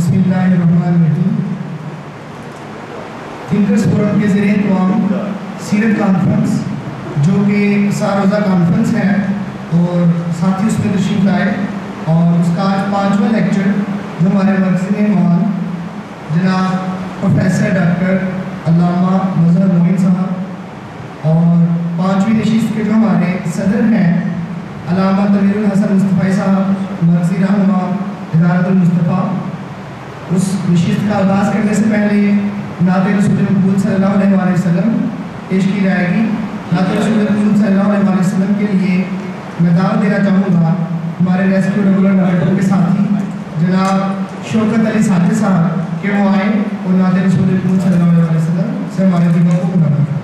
بسم اللہ الرحمن الرحیم تھنکرس فورم کے ذریعے تمام سیرت کانفرنس جو کہ سال روزہ کانفرنس ہے اور ساتھی اس میں تشریف لائے اور اس کا آج پانچواں لیکچر جو ہمارے مرکزی مہمان جناب پروفیسر ڈاکٹر علامہ مظہر معین صاحب اور پانچویں نشست کے جو ہمارے صدر ہیں علامہ طویل الحسن مصطفی صاحب مرکزی رہنما ادارت المصطفیٰ اس نشست کا آغاز کرنے سے پہلے نعت رسول مقبول صلی اللہ علیہ وآلہ وسلم پیش کی جائے گی۔ نعت رسول مقبول صلی اللہ علیہ وآلہ وسلم کے لیے میں دعوت دینا چاہوں گا ہمارے ریسکیو ریگولر ڈائریکٹر کے ساتھی، جناب شوکت علی ساتھ صاحب کہ وہ آئیں اور نعت رسول مقبول صلی اللہ علیہ وآلہ وسلم سے ہمارے دیگر کو بنا کریں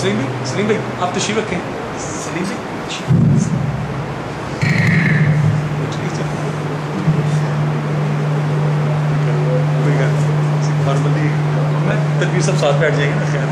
سلیم بھائی سلیم بھائی آپ تشریف رکھیں۔ سلیم جی۔ نارملی میں تدبیر سب ساتھ بیٹھ جائیں گے نا خیر۔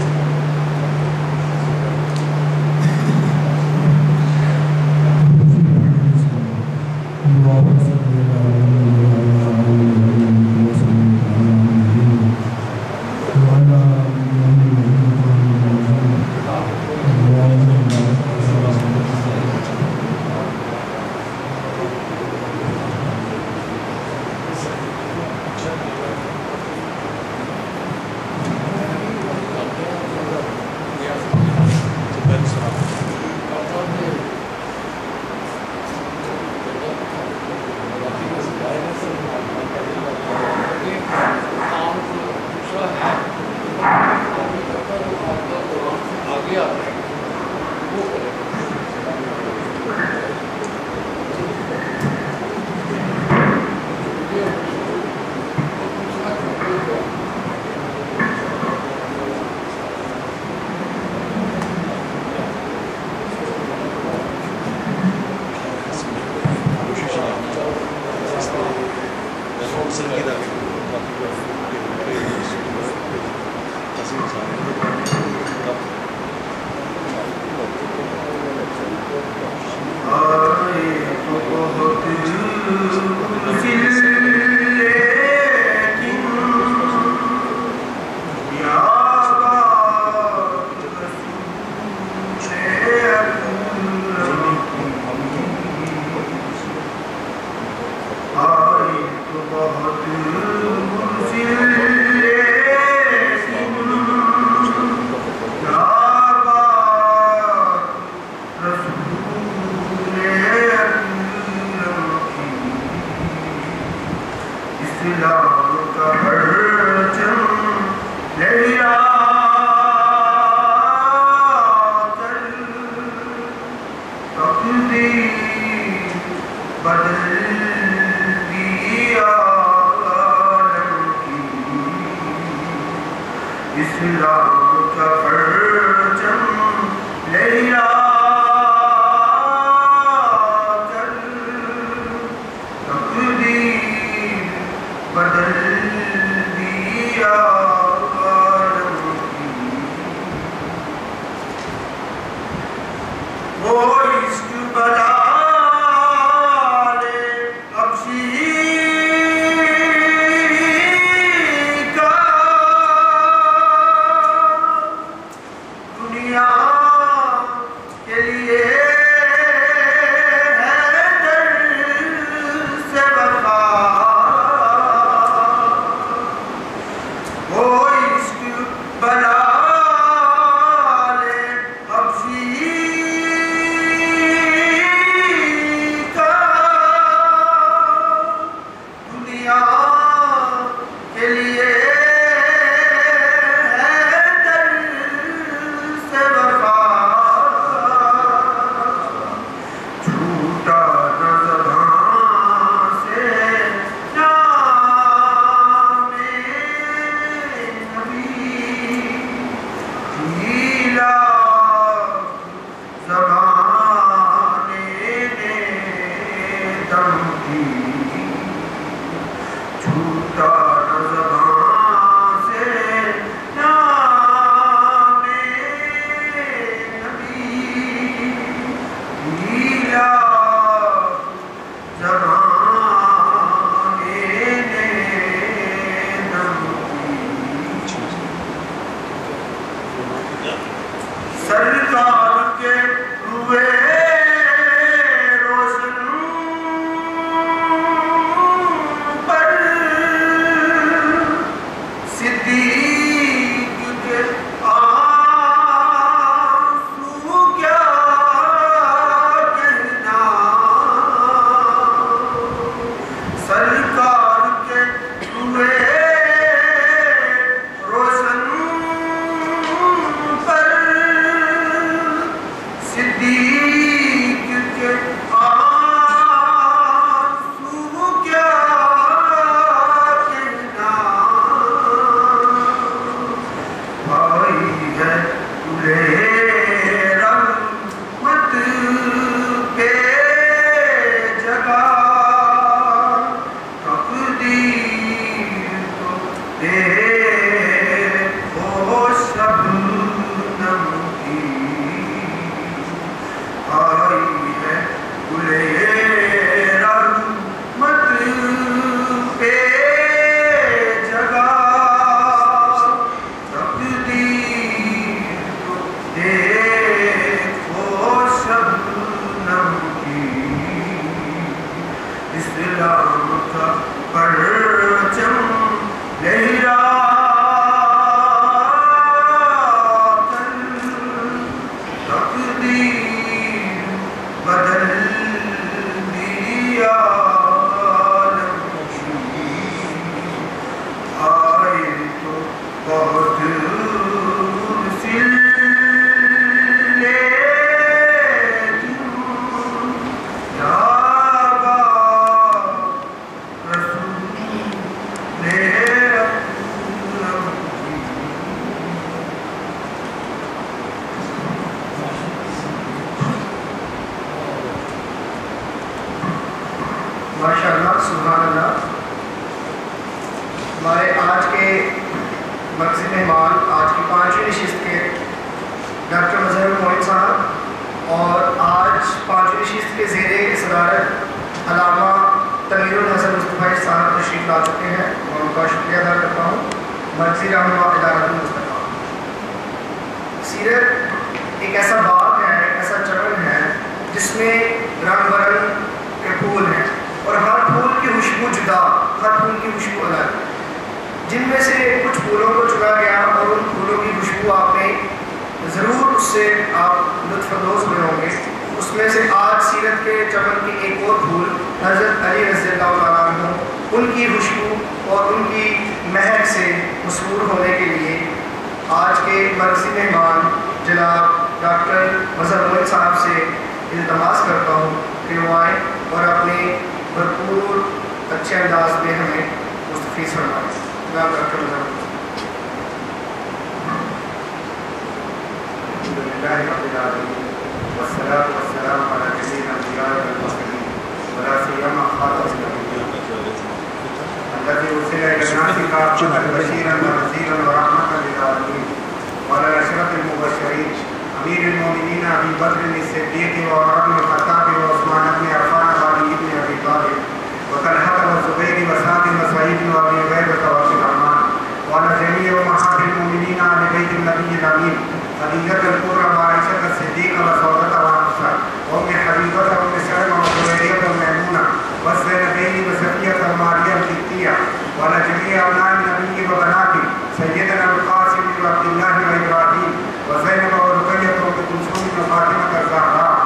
المؤمنين على بيت النبي الامين خديجه الكبرى مع عائشه الصديقه وزوجتها وعائشه وام حبيبتها ام سلمه وزهيره الميمونه والزينبين وزكيه الماريه الجبتيه وعلى جميع ابناء النبي وبناته. سيدنا القاسم بن عبد الله وابراهيم وزينب ورقيه ام كلثوم وفاطمه الزهراء.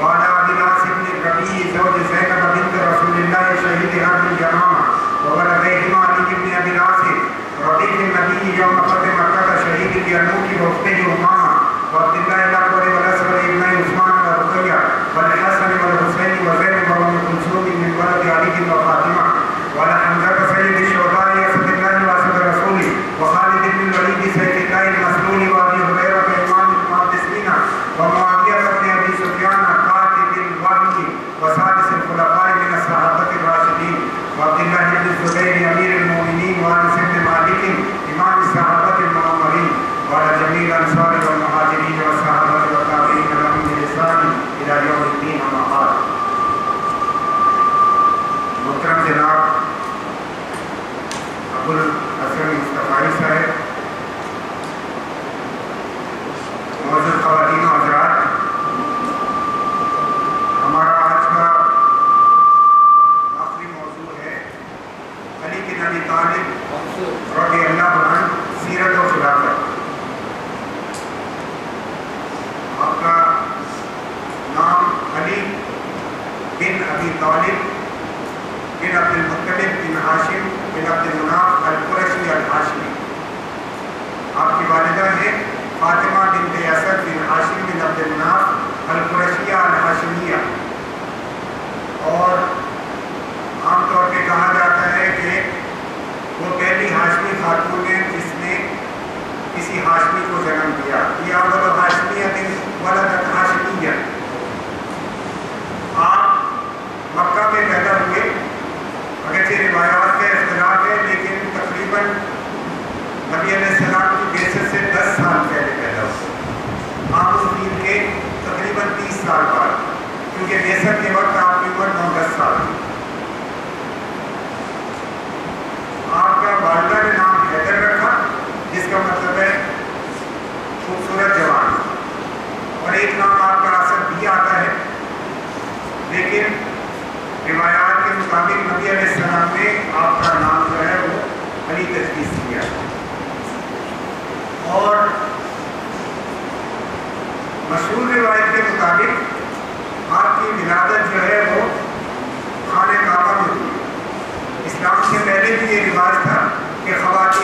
وعلى ابي ناصر بن الربيع زوج زينب بنت رسول الله شهيد هذه اليمامه وولديهما علي بن ابي ناصر. رضيف النبي يوم فتح سعيد اليرموكي وابنه عمارة وعبد الله الأكبر والأسود ابن عثمان ورقية والحسن والحسين وزينب وأم كلثوم من ولد علي وفاطمة وعلى حمزة سيد الشهداء أسد الله وأسد رسوله. وخالد بن الوليد سيد الله المسلول وأبي هريرة إمام المقدسين. ومعاوية بن أبي سفيان قاتل الوالد وسادس الخلفاء من الصحابة الراشدين. وعبد الله بن الزبير أمير المؤمنين. Marina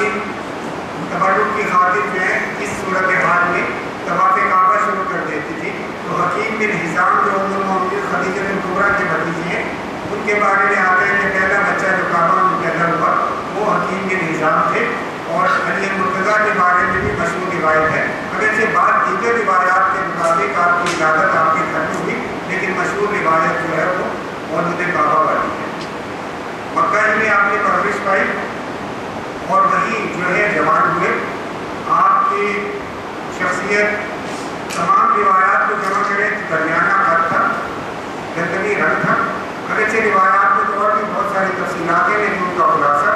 کہ تبرک کی خاطر جو ہے اس صورت حال میں طواف کعبہ شروع کر دیتی تھی۔ تو حکیم بن حسام جو ام المومنین خدیجہ بن قبرہ کے بھتیجے ہیں۔ ان کے بارے میں آتا ہے کہ پہلا بچہ جو کعبہ میں پیدا ہوا، وہ حکیم بن حسام تھے۔ اور علی مرتضیٰ کے بارے میں بھی مشہور روایت ہے۔ اگرچہ بات دیگر روایات کے مطابق آپ کی عادت آپ کے گھر میں ہوئی، لیکن مشہور روایت جو ہے وہ مولود کعبہ والی ہے۔ مکہ ہی میں آپ نے پرورش پائی۔ اور وہیں جو ہے جوان ہوئے، آپ کی شخصیت، تمام روایات کو جمع کرے درمیانہ خط تھا گندگی رنگ تھا اگرچہ روایات میں تو اور بھی بہت ساری تفصیلات ہیں، لیکن ان کا خلاصہ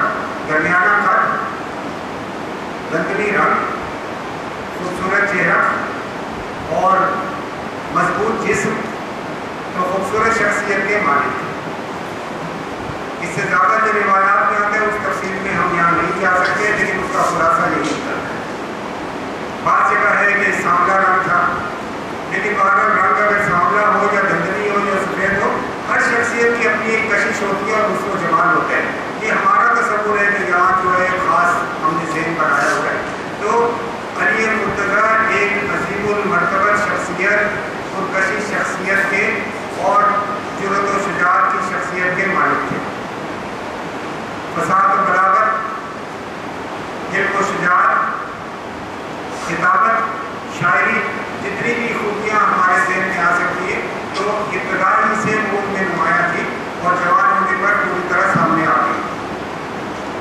درمیانہ خط گندگی رنگ، خوبصورت چہرہ اور مضبوط جسم تو خوبصورت شخصیت کے مالک تھے اس سے زیادہ جو روایات میں آتے ہیں، اس تفصیل میں ہم یہاں نہیں جا سکتے، لیکن اس کا خلاصہ یہی ہوتا ہے۔ بات جگہ ہے کہ سانولا رنگ تھا، لیکن بہرحال رنگ اگر سانولا ہو یا دندنی ہو یا سفید ہو، ہر شخصیت کی اپنی ایک کشش ہوتی ہے اور اس کو جمال ہوتا ہے یہ ہمارا تصور ہے کہ یہاں جو ہے خاص ہم نے ذہن بنایا ہوا ہے۔ تو علی مرتضیٰ ایک عظیم المرتبہ شخصیت اور کشش شخصیت کے اور جرت و شجاعت کی شخصیت کے مالک تھے۔ فساد و بلاغت علم و شجاعت خطابت، شاعری جتنی بھی خوبیاں ہمارے ذہن میں آ سکتی ہے تو ابتدائی سے وہ ان میں نمایاں تھی اور جوان ہونے پر پوری طرح سامنے آ گئی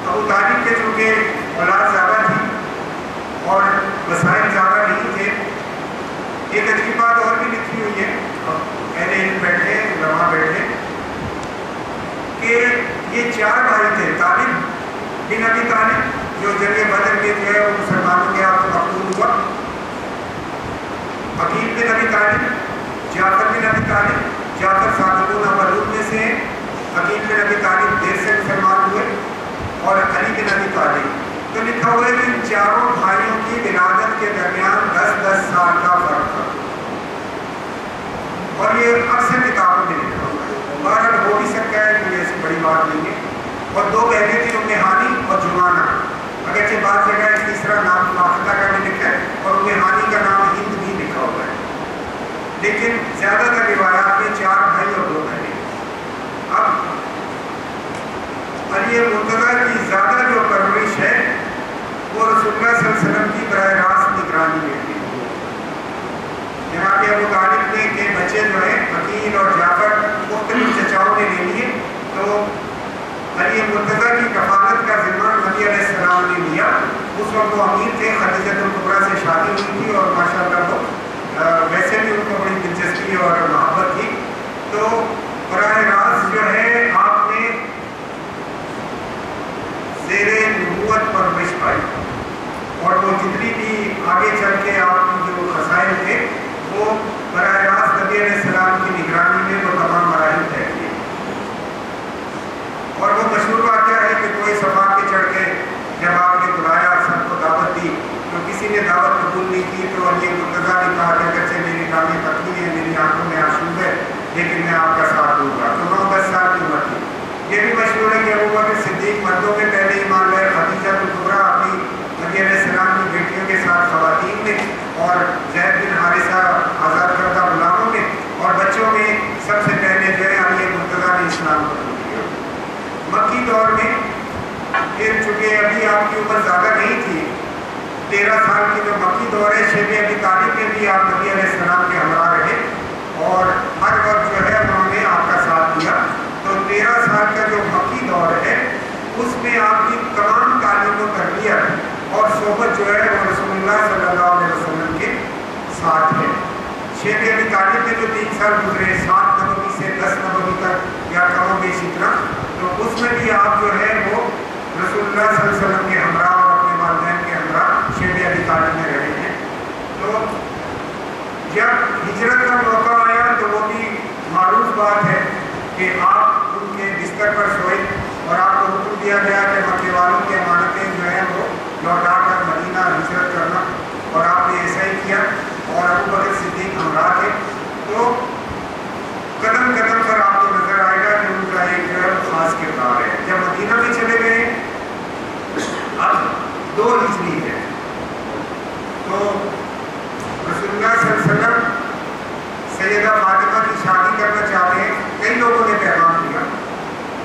ابو طالب کے چونکہ اولاد زیادہ تھی اور وسائل زیادہ نہیں تھے، ایک عجیب بات اور بھی لکھی ہوئی ہے۔ اہل علم بیٹھے علماء بیٹھے کہ یہ چار بھائی تھے، طالب بن ابی طالب، جو جنگ بدر کے جو ہے وہ مسلمانوں کے ہاتھ مقبول ہوا۔ عقیل بن ابی طالب، جعفر بن ابی طالب، جعفر صادقون اولون میں سے عقیل بن ابی طالب دیر سے مسلمان ہوئے اور علی بن ابی طالب۔ تو لکھا ہوا ہے کہ ان چاروں بھائیوں کی ولادت کے درمیان دس دس سال کا فرق تھا۔ اور یہ اکثر کتابوں میں لکھا بہرحال ہو بھی سکتا ہے کہ ایسی بڑی بات نہیں ہے۔ اور دو بہنیں تھیں ام ہانی اور جمانہ اگرچہ بعض جگہ تیسرا نام ماخدہ کا بھی لکھا ہے اور ام ہانی کا نام ہند بھی لکھا ہوا ہے۔ لیکن زیادہ تر روایات میں چار بھائی اور دو بہنیں۔ اب علی مرتضیٰ کی زیادہ جو پرورش ہے، وہ رسول اللہ صلی اللہ علیہ وسلم کی براہ راست نگرانی میں تھی جناب ابو طالب نے کہ بچے جو ہیں عقیل اور جعفر مختلف چچاؤں نے لے لیے تو علی مرتضیٰ کی کفالت کا ذمہ نبی علیہ السلام نے لیا اس وقت وہ امیر تھے خدیجت القبرا سے شادی ہوئی تھی اور ماشاء اللہ وہ ویسے بھی ان کو بڑی دلچسپی اور محبت تھی۔ تو براہ راست جو ہے، آپ نے زیر نبوت پرورش پائی۔ اور وہ جتنی بھی آگے چل کے آپ کی جو خسائل تھے وہ براہ راست نبی علیہ السلام کی نگرانی میں وہ تمام مراحل طے کیے اور وہ مشہور واقعہ ہے کہ کوئی صفا کے چڑھ کے جب آپ نے بلایا سب کو دعوت دی تو کسی نے دعوت قبول نہیں کی تو علی مرتضیٰ نے کہا کہ اگرچہ میری ٹانگیں پتلی ہیں میری آنکھوں میں آنسو ہے، لیکن میں آپ کا ساتھ دوں گا۔ تو نو دس سال کی عمر تھی یہ بھی مشہور ہے کہ ابو بکر صدیق مردوں میں پہلے ہی مان لائے، خدیجہ القبرا اپنی نبی علیہ السلام کی بیٹیوں کے ساتھ خواتین میں اور زید بن حارثہ آزاد کردہ غلاموں میں اور بچوں میں سب سے پہلے جو ہے علی مرتضیٰ نے اسلام قبول کیا۔ مکی دور میں پھر چونکہ ابھی آپ کی عمر زیادہ نہیں تھی تیرہ سال کی جو مکی دور ہے شیب ابی طالب میں بھی آپ نبی علیہ السلام کے ہمراہ رہے۔ اور ہر وقت جو ہے، انہوں نے آپ کا ساتھ دیا۔ تو تیرہ سال کا جو مکی دور ہے، اس میں آپ کی تمام تعلیم و تربیت اور صحبت جو ہے، وہ رسول اللہ صلی اللہ علیہ وسلم کے ساتھ ہے۔ شیخ ابی طالب میں جو تین سال گزرے، سات نبوی سے دس نبوی تک، یا کم و بیش اتنا تو اس میں بھی آپ جو ہے، وہ رسول اللہ صلی اللہ علیہ وسلم کے تعلق میں رہے ہیں۔ تو جب ہجرت کا موقع آیا تو وہ بھی معروف بات ہے کہ آپ ان کے بستر پر سوئے اور آپ کو حکم دیا گیا کہ مکے والوں کی امانتیں جو ہیں وہ لوٹا کر مدینہ ہجرت کرنا۔ اور آپ نے ایسا ہی کیا۔ اور ابو بکر صدیق ہمراہ تھے۔ تو قدم قدم پر آپ کو نظر آئے گا کہ ان کا ایک جو ہے خاص کردار ہے۔ جب مدینہ میں چلے گئے، اب دو ہجری رسول اللہ صلی اللہ علیہ وسلم سیدہ فاطمہ کی شادی کرنا چاہتے ہیں، کئی لوگوں نے پیغام کیا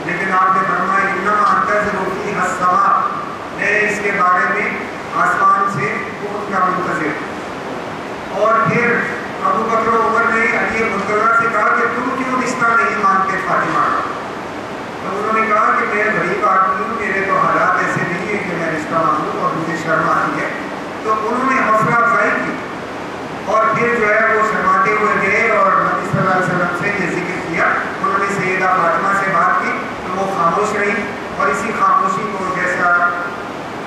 لیکن آپ نے فرمایا، انما انت ضروری السما میں اس کے بارے میں آسمان سے خود کا منتظر اور پھر ابو بکر عمر نے علی مرتضیٰ سے کہا کہ تم کیوں رشتہ نہیں مانتے فاطمہ؟ کا تو انہوں نے کہا کہ میں غریب آدمی ہوں، میرے تو حالات ایسے نہیں ہیں کہ میں رشتہ مانوں اور مجھے شرم آتی ہے۔ تو انہوں نے حوصلہ افزائی کی اور پھر جو ہے وہ شرماتے ہوئے گئے اور نبی صلی اللہ علیہ وسلم سے یہ ذکر کیا۔ انہوں نے سیدہ فاطمہ سے بات کی تو وہ خاموش رہی اور اسی خاموشی کو جیسا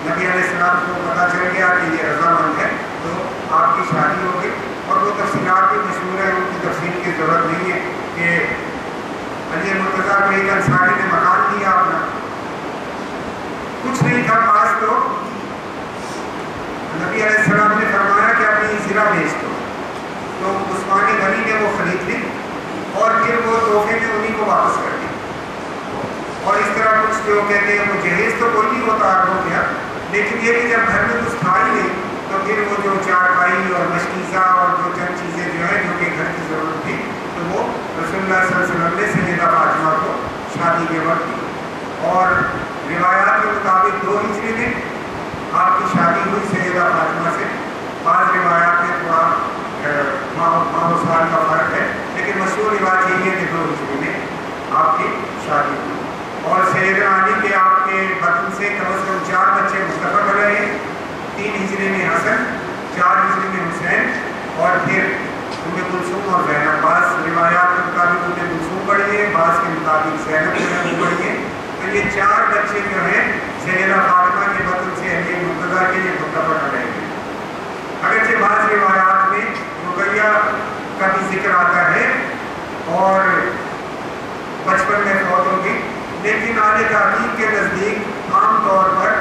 نبی علیہ السلام کو پتہ چل گیا کہ یہ رضامند ہے تو آپ کی شادی ہو گئی اور وہ تفصیلات بھی مشہور ہیں، ان کی تفصیل کی ضرورت نہیں ہے کہ علی مرتضیٰ کو ایک انصاری نے مکان دیا اپنا۔ کچھ نہیں تھا پاس تو نبی علیہ السلام نے فرمایا کہ اپنی زرا بیچ دو تو عثمان غنی نے وہ خرید لی اور پھر وہ تحفے میں انہیں کو واپس کر دی۔ اور اس طرح کچھ جو کہتے ہیں وہ جہیز تو کوئی نہیں ہوتا ہو گیا۔ لیکن یہ کہ جب گھر میں کچھ تھا ہی نہیں، تو پھر وہ جو چار بھائی اور مشکیزہ اور جو چند چیزیں جو ہیں جو کہ گھر کی ضرورت تھی، تو وہ رسول اللہ صلی اللہ علیہ وسلم نے سیدہ فاطمہ کو شادی کے وقت دی۔ اور روایات کے مطابق دو ہجری میں آپ کی شادی ہوئی سیدہ فاطمہ سے۔ بعض روایات میں تھوڑا ماہ و سال کا فرق ہے، لیکن مشہور روایت یہی ہے کہ دو ہجری میں آپ کی شادی ہوئی۔ اور سید علی کے آپ کے بطن سے کم از کم چار بچے مستفق ہو رہے ہیں۔ تین ہجری میں حسن، چار ہجری میں حسین اور پھر ام کلثوم اور زینب۔ بعض روایات کے مطابق ام کلثوم پڑھی ہے، بعض کے مطابق زینب جو ہے وہ پڑھی ہے۔ تو یہ چار بچے جو ہیں سیدہ فاطمہ کے بطن سے علی مرتضیٰ کے لیے متفق ہو رہے اگرچہ بعض روایات میں رقیہ کا بھی ذکر آتا ہے اور بچپن میں فوت ہوگی لیکن اعلی تحقیق کے نزدیک عام طور پر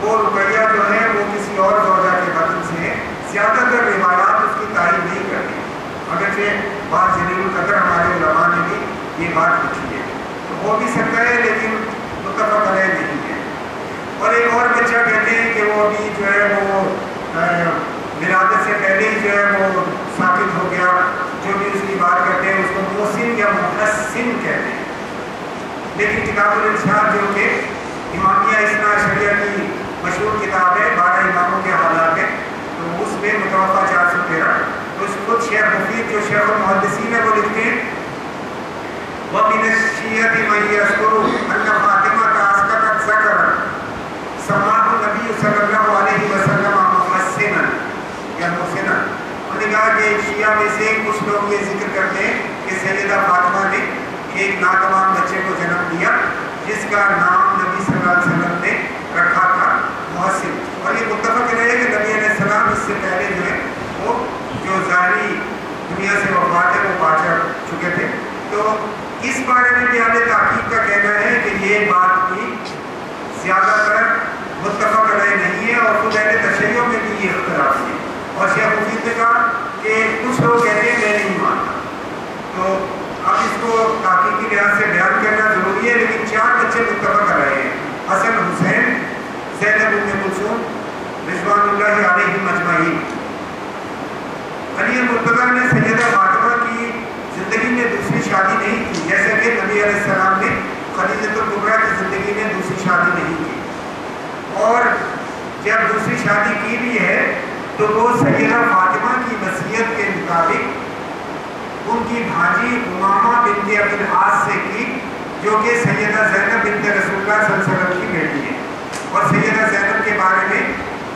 وہ رقیہ جو ہے وہ کسی اور زوجہ کے بطن سے ہے۔ زیادہ تر روایات اس کی تعریف نہیں کرتی اگرچہ بعض جلیل القدر ہمارے علماء نے بھی یہ بات لکھی ہے۔ تو ہو بھی سکتا ہے، لیکن متفق علیہ نہیں ہے۔ اور ایک اور بچہ کہتے ہیں کہ وہ ابھی جو ہے وہ ولادت سے پہلے ہی جو ہے وہ ثابت ہو گیا۔ جو بھی اس کی بات کرتے ہیں، اس کو محسن یا محسن کہتے ہیں۔ لیکن کتاب الارشاد جو کہ امامیہ اسنا شریعہ کی مشہور کتاب ہے، بارہ اماموں کے حالات ہے تو اس میں متوقع چار سو تیرہ۔ تو اس خود شیخ مفید جو شیخ المحدثین ہے وہ لکھتے ہیں، وَمِنَ الشِّيَةِ مَنْ يَذْكُرُ أَنَّ فَاطِمَةَ أَسْقَطَتْ ذَكَرًا سماعه النبی صلی اللہ علیہ وسلم محسنا یا محسنا انہوں نے کہا کہ شیعہ میں سے کچھ لوگ یہ ذکر کرتے ہیں کہ سیدہ فاطمہ نے ایک ناتمام بچے کو جنم دیا، جس کا نام نبی صلی اللہ علیہ وسلم نے رکھا تھا محسن اور یہ متفق رہے کہ نبی علیہ السلام اس سے پہلے جو ہے، وہ جو ظاہری دنیا سے وفات ہے، وہ پا چکے تھے۔ تو اس بارے میں بھی اعلی تحقیق کا کہنا ہے کہ یہ بات بھی زیادہ تر متفق علیہ نہیں ہے اور خود اہل تشیعوں میں بھی یہ اختلاف ہے اور شیخ مفید نے کہا کہ کچھ لوگ کہتے ہیں میں نہیں مانتا۔ تو اب اس کو تحقیقی لحاظ سے بیان کرنا ضروری ہے، لیکن چار بچے متفق علیہ ہیں۔ حسن حسین، زینب ام کلثوم، رضوان اللہ علیہ مجمعین علی مرتضیٰ نے سیدہ فاطمہ کی زندگی میں دوسری شادی نہیں کی جیسے کہ نبی علیہ السلام نے خدیجۃ القبرا کی زندگی میں دوسری شادی نہیں کی اور جب دوسری شادی کی بھی ہے تو وہ سیدہ فاطمہ کی وصیت کے مطابق ان کی بھاجی امامہ بنت عبد العاص سے کی، جو کہ سیدہ زینب بنت رسول اللہ صلی اللہ علیہ وسلم کی بیٹی ہے۔ اور سیدہ زینب کے بارے میں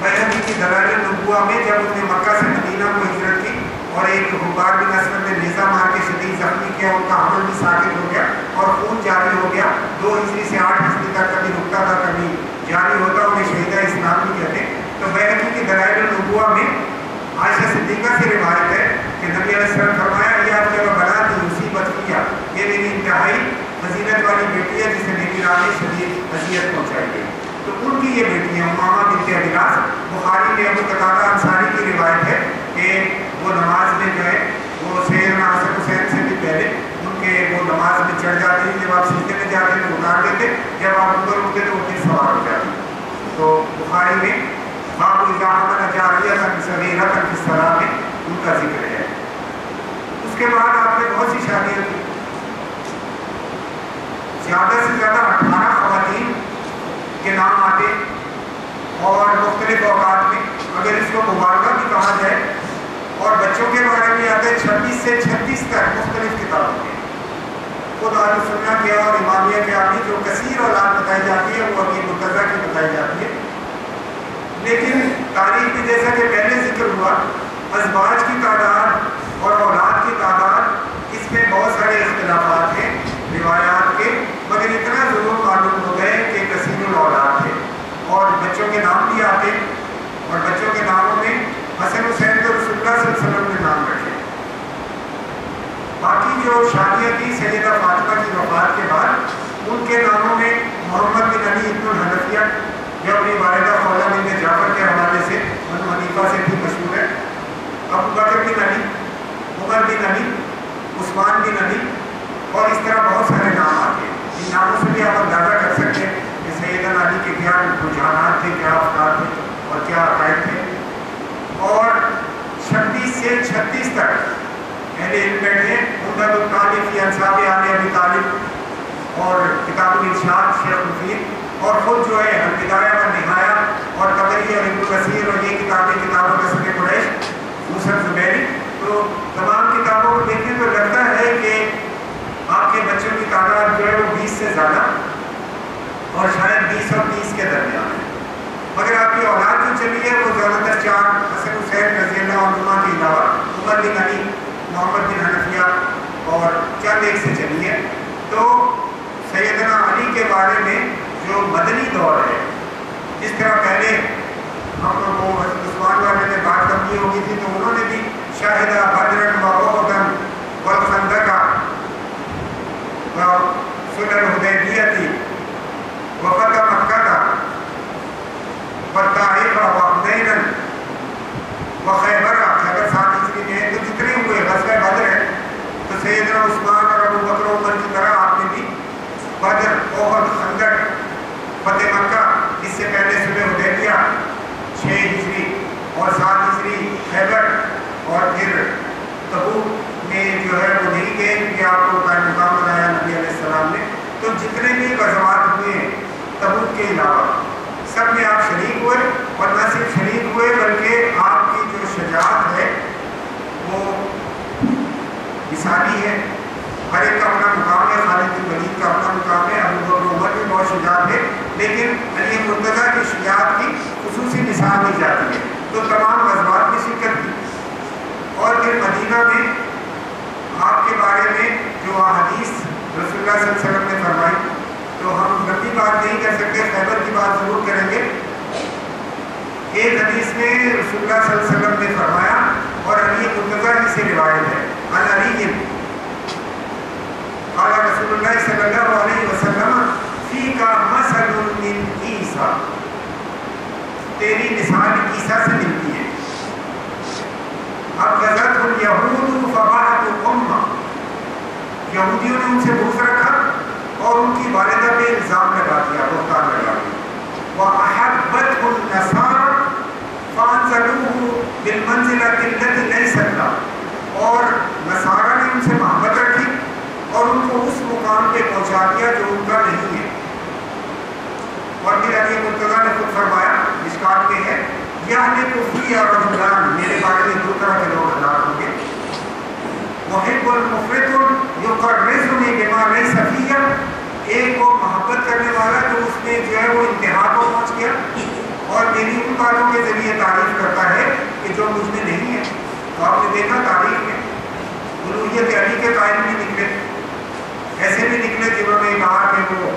بیہقی کی دلائل نبوہ میں جب انہوں نے مکہ سے مدینہ کو ہجرت کی اور ایک حبار بن اسود نے نیزہ مار کے شدید زخمی کیا، ان کا عمل بھی ساکت ہو گیا اور خون جاری ہو گیا۔ دو ہجری سے آٹھ ہجری تک کبھی رکتا تھا، کبھی جاری ہوتا، انہیں شہیدہ اسلام بھی کہتے تو بیہقی کی دلائل نبوہ میں عائشہ صدیقہ سے روایت ہے کہ نبی علیہ السلام فرمایا، یہ آپ جگہ بنا دی اسی بچ کیا یہ میری انتہائی فضیلت والی بیٹی ہے جسے میری رانی شدید اذیت پہنچائی گئی تو ان کی یہ بیٹی ہے، امامہ بنت عباس بخاری میں ابو قطادہ انصاری کی روایت ہے کہ وہ نماز میں جو ہے، وہ سیدنا حسن حسین سے بھی پہلے ان کے وہ نماز میں چڑھ جاتے ہیں جب آپ سجدے میں جاتے ہیں تو اتار دیتے، جب آپ اوپر اٹھتے تو وہ سوار ہو جاتے۔ تو بخاری میں باب اضاحت جاریہ تک صغیرہ تک اس طرح میں ان کا ذکر ہے۔ اس کے بعد آپ نے بہت سی شادیاں کی۔ زیادہ سے زیادہ اٹھارہ خواتین کے نام آتے اور مختلف اوقات میں اگر اس کو مبارکہ بھی کہا جائے اور بچوں کے بارے میں آتے چھبیس سے چھتیس تک مختلف کتابوں کے۔ خود آل سننا کے اور امامیہ کے آدمی جو کثیر اولاد بتائی جاتی ہے، وہ ابھی مرتضیٰ کی بتائی جاتی ہے۔ لیکن تاریخ میں جیسا کہ پہلے ذکر ہوا، ازواج کی تعداد اور اولاد کی تعداد، اس میں بہت سارے اختلافات ہیں، روایات کے۔ مگر اتنا ضرور معلوم ہو گئے کہ کثیر الاولاد تھے اور بچوں کے نام بھی آتے اور بچوں کے ناموں میں حسن حسین تو رسول اللہ صلی اللہ علیہ وسلم نے نام رکھے باقی جو شادیاں تھی سیدہ فاطمہ کی وفات کے بعد، ان کے ناموں میں محمد بن علی ابن الحنفیہ جو اپنی والدہ خولا بن جعفر کے حوالے سے بنو حنیفہ سے بھی مشہور ہے ابو بکر بن علی، عمر بن علی، عثمان بن علی اور اس طرح بہت سارے نام آتے ہیں۔ ان ناموں سے بھی آپ اندازہ کر سکتے ہیں۔ کہ سیدنا علی کے کیا رجحانات تھے، کیا افراد تھے اور کیا عقائد تھے۔ اور چھبیس سے چھتیس تک اہل علم بیٹھے عمدہ الطالب فی انصاب آل ابی طالب اور کتاب الارشاد شیخ مفید اور خود جو ہے البدایہ و نہایا اور قبری اور ابن کثیر اور یہ کتابیں کتابوں کا سب قریش دوسر زبیری۔ تو تمام کتابوں کو دیکھیں تو لگتا ہے کہ آپ کے بچوں تعداد جو ہے وہ بیس سے زیادہ اور شاید بیس اور تیس کے درمیان ہے۔ مگر آپ کی اولاد جو چلی ہے وہ زیادہ تر چار حسن حسین رضی اللہ عنہ کے علاوہ عمر بن علی، محمد بن حنفیہ اور چند ایک سے چلی ہے۔ تو سیدنا علی کے بارے میں جو مدنی دور ہے، جس طرح پہلے ہم وہ عثمان والے نے بات کرنی ہوگی تھی تو انہوں نے بھی شاہدہ بدرن و وصلح الحدیبیہ تھی وفتح مکہ تھا والطائف وحدینا وخیبر خیبر خیبر ساتھ ہجری میں تو جتنے ہوئے غزوہ بدر ہے۔ تو سیدنا عثمان اور ابو بکر عمر کی طرح آپ نے بھی بدر احد خندق، فتح مکہ، اس سے پہلے صلح حدیبیہ، چھ ہجری اور سات ہجری خیبر اور پھر تبوک۔ میں جو ہے وہ نہیں گئے کیونکہ آپ کو قائم مقام بنایا نبی علیہ السلام نے۔ تو جتنے بھی غزوات ہوئے تبوک کے علاوہ سب میں آپ شریک ہوئے اور نہ صرف شریک ہوئے بلکہ آپ کی جو شجاعت ہے وہ مثالی ہے۔ ہر ایک کا اپنا مقام ہے، خالد بن ولید کا اپنا مقام ہے، ابو بکر عمر بھی بہت شجاعت ہے لیکن علی مرتضیٰ کی شجاعت کی خصوصی مثال دی جاتی ہے۔ تو تمام غزوات میں شرکت کی۔ اور پھر مدینہ میں آپ کے بارے میں جو حدیث رسول اللہ صلی اللہ علیہ وسلم نے فرمائی، تو ہم لمبی بات نہیں کر سکتے، خیبر کی بات ضرور کریں گے۔ ایک حدیث میں رسول اللہ صلی اللہ علیہ وسلم نے فرمایا، اور علی مرتضیٰ کی سے روایت ہے۔ علی قال رسول اللہ صلی اللہ علیہ وسلم فی کا مثل من عیسیٰ. تیری مثال عیسیٰ سے ملتی ہے۔ اب غزت الیہود فبعت امہ یہودیوں نے ان سے بغض رکھا اور ان کی والدہ پہ الزام لگا دیا بہتان لگا دیا وَأَحَبَّتْهُ النَّصَارَ فَانْزَلُوهُ بِالْمَنزِلَةِ الَّتِي لَيْسَ اللَّهُ اور نصارہ نے ان سے محبت رکھی اور ان کو اس مقام پہ پہنچا دیا جو ان کا نہیں ہے۔ اور پھر علی مرتضیٰ نے خود فرمایا، مشکات میں ہے۔ یعنی کفری اور رجلان میرے بارے میں دو طرح کے لوگ ہلاک ہوں گے محب المفرد یقرزنی بما لیس فیہ ایک وہ محبت کرنے والا جو اس میں جو ہے وہ انتہا کو پہنچ گیا۔ اور میری ان باتوں کے ذریعے تعریف کرتا ہے کہ جو مجھ میں نہیں ہے، تو آپ نے دیکھا تاریخ میں الوحیت علی کے قائم بھی نکلے۔ ایسے بھی نکلے جنہوں نے کہا کہ وہ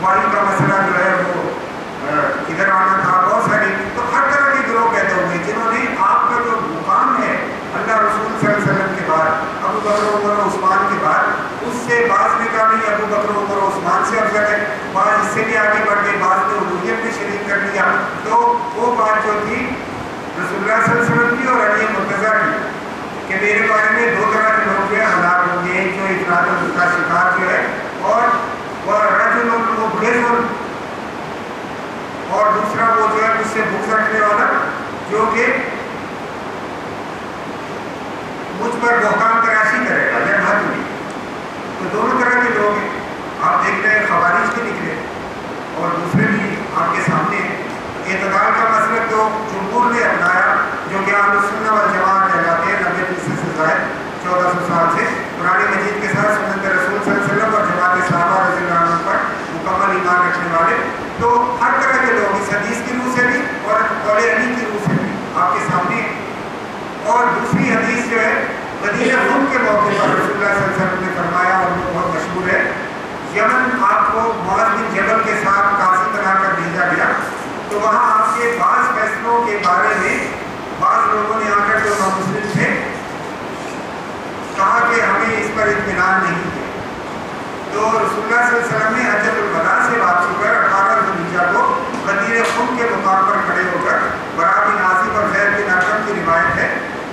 والی کا مسئلہ جو ہے وہ ہاں، ادھر آنا تھا بہت ساری تو ہر طرح کے گروہ پیدا ہوئے جنہوں نے آپ کا جو مقام ہے، اللہ رسول صلی اللہ علیہ وسلم کے بعد، ابو بکر، عمر و عثمان کے بعد، اس سے بعض نے کہا نہیں، ابو بکر، عمر و عثمان سے افضل ہے، بعض اس سے بھی آگے بڑھ گئے، بعض نے الوحیت میں شریک کر لیا۔ تو وہ بات جو تھی، رسول اللہ صلی اللہ علیہ وسلم کی اور علی مرتضیٰ کی، کہ میرے بارے میں دو طرح کے لوگ جو ہے ہلاک ہوں گے ایک جو افراد کا شکار جو ہے اور وہ رجل مبغض اور دوسرا وہ جو ہے مجھ سے بھوک رکھنے والا جو کہ مجھ پر بہتان تراشی کرے گا یا حد ہوئی تو دونوں طرح کے لوگ ہیں۔ آپ دیکھ رہے ہیں، خوارج کے نکلے اور دوسرے بھی آپ کے سامنے۔ ہے اعتدال کا مسئلہ تو جمہور نے اپنایا، جو کہ آل سنہ و جماعت کہلاتے ہیں نبے فیصد سے زائد، چودہ سو سال سے۔ قرآن مجید کے ساتھ سنت رسول صلی اللہ علیہ وسلم اور جماعت صحابہ رضی اللہ عنہ پر مکمل ایمان رکھنے والے۔ تو ہر طرح کے لوگ اس حدیث کی روح سے بھی اور علی کی روح سے آپ کے سامنے۔ اور دوسری حدیث جو ہے مدینہ خم کے موقع پر رسول اللہ صلی اللہ علیہ وسلم نے فرمایا، اور وہ بہت مشہور ہے، یمن آپ کو معاذ بن جبل کے ساتھ قاضی بنا کر بھیجا گیا۔ تو وہاں آپ کے بعض فیصلوں کے بارے میں بعض لوگوں نے آ کر جو مسلم تھے، کہا کہ ہمیں اس پر اطمینان نہیں ہے۔ تو رسول اللہ صلی اللہ علیہ وسلم نے حجت الوداع سے واپسی کر اٹھارہ ذوالحجہ کو غدیر خم کے مقام پر کھڑے ہو کر برا بن اور زید بن ارکم کی روایت ہے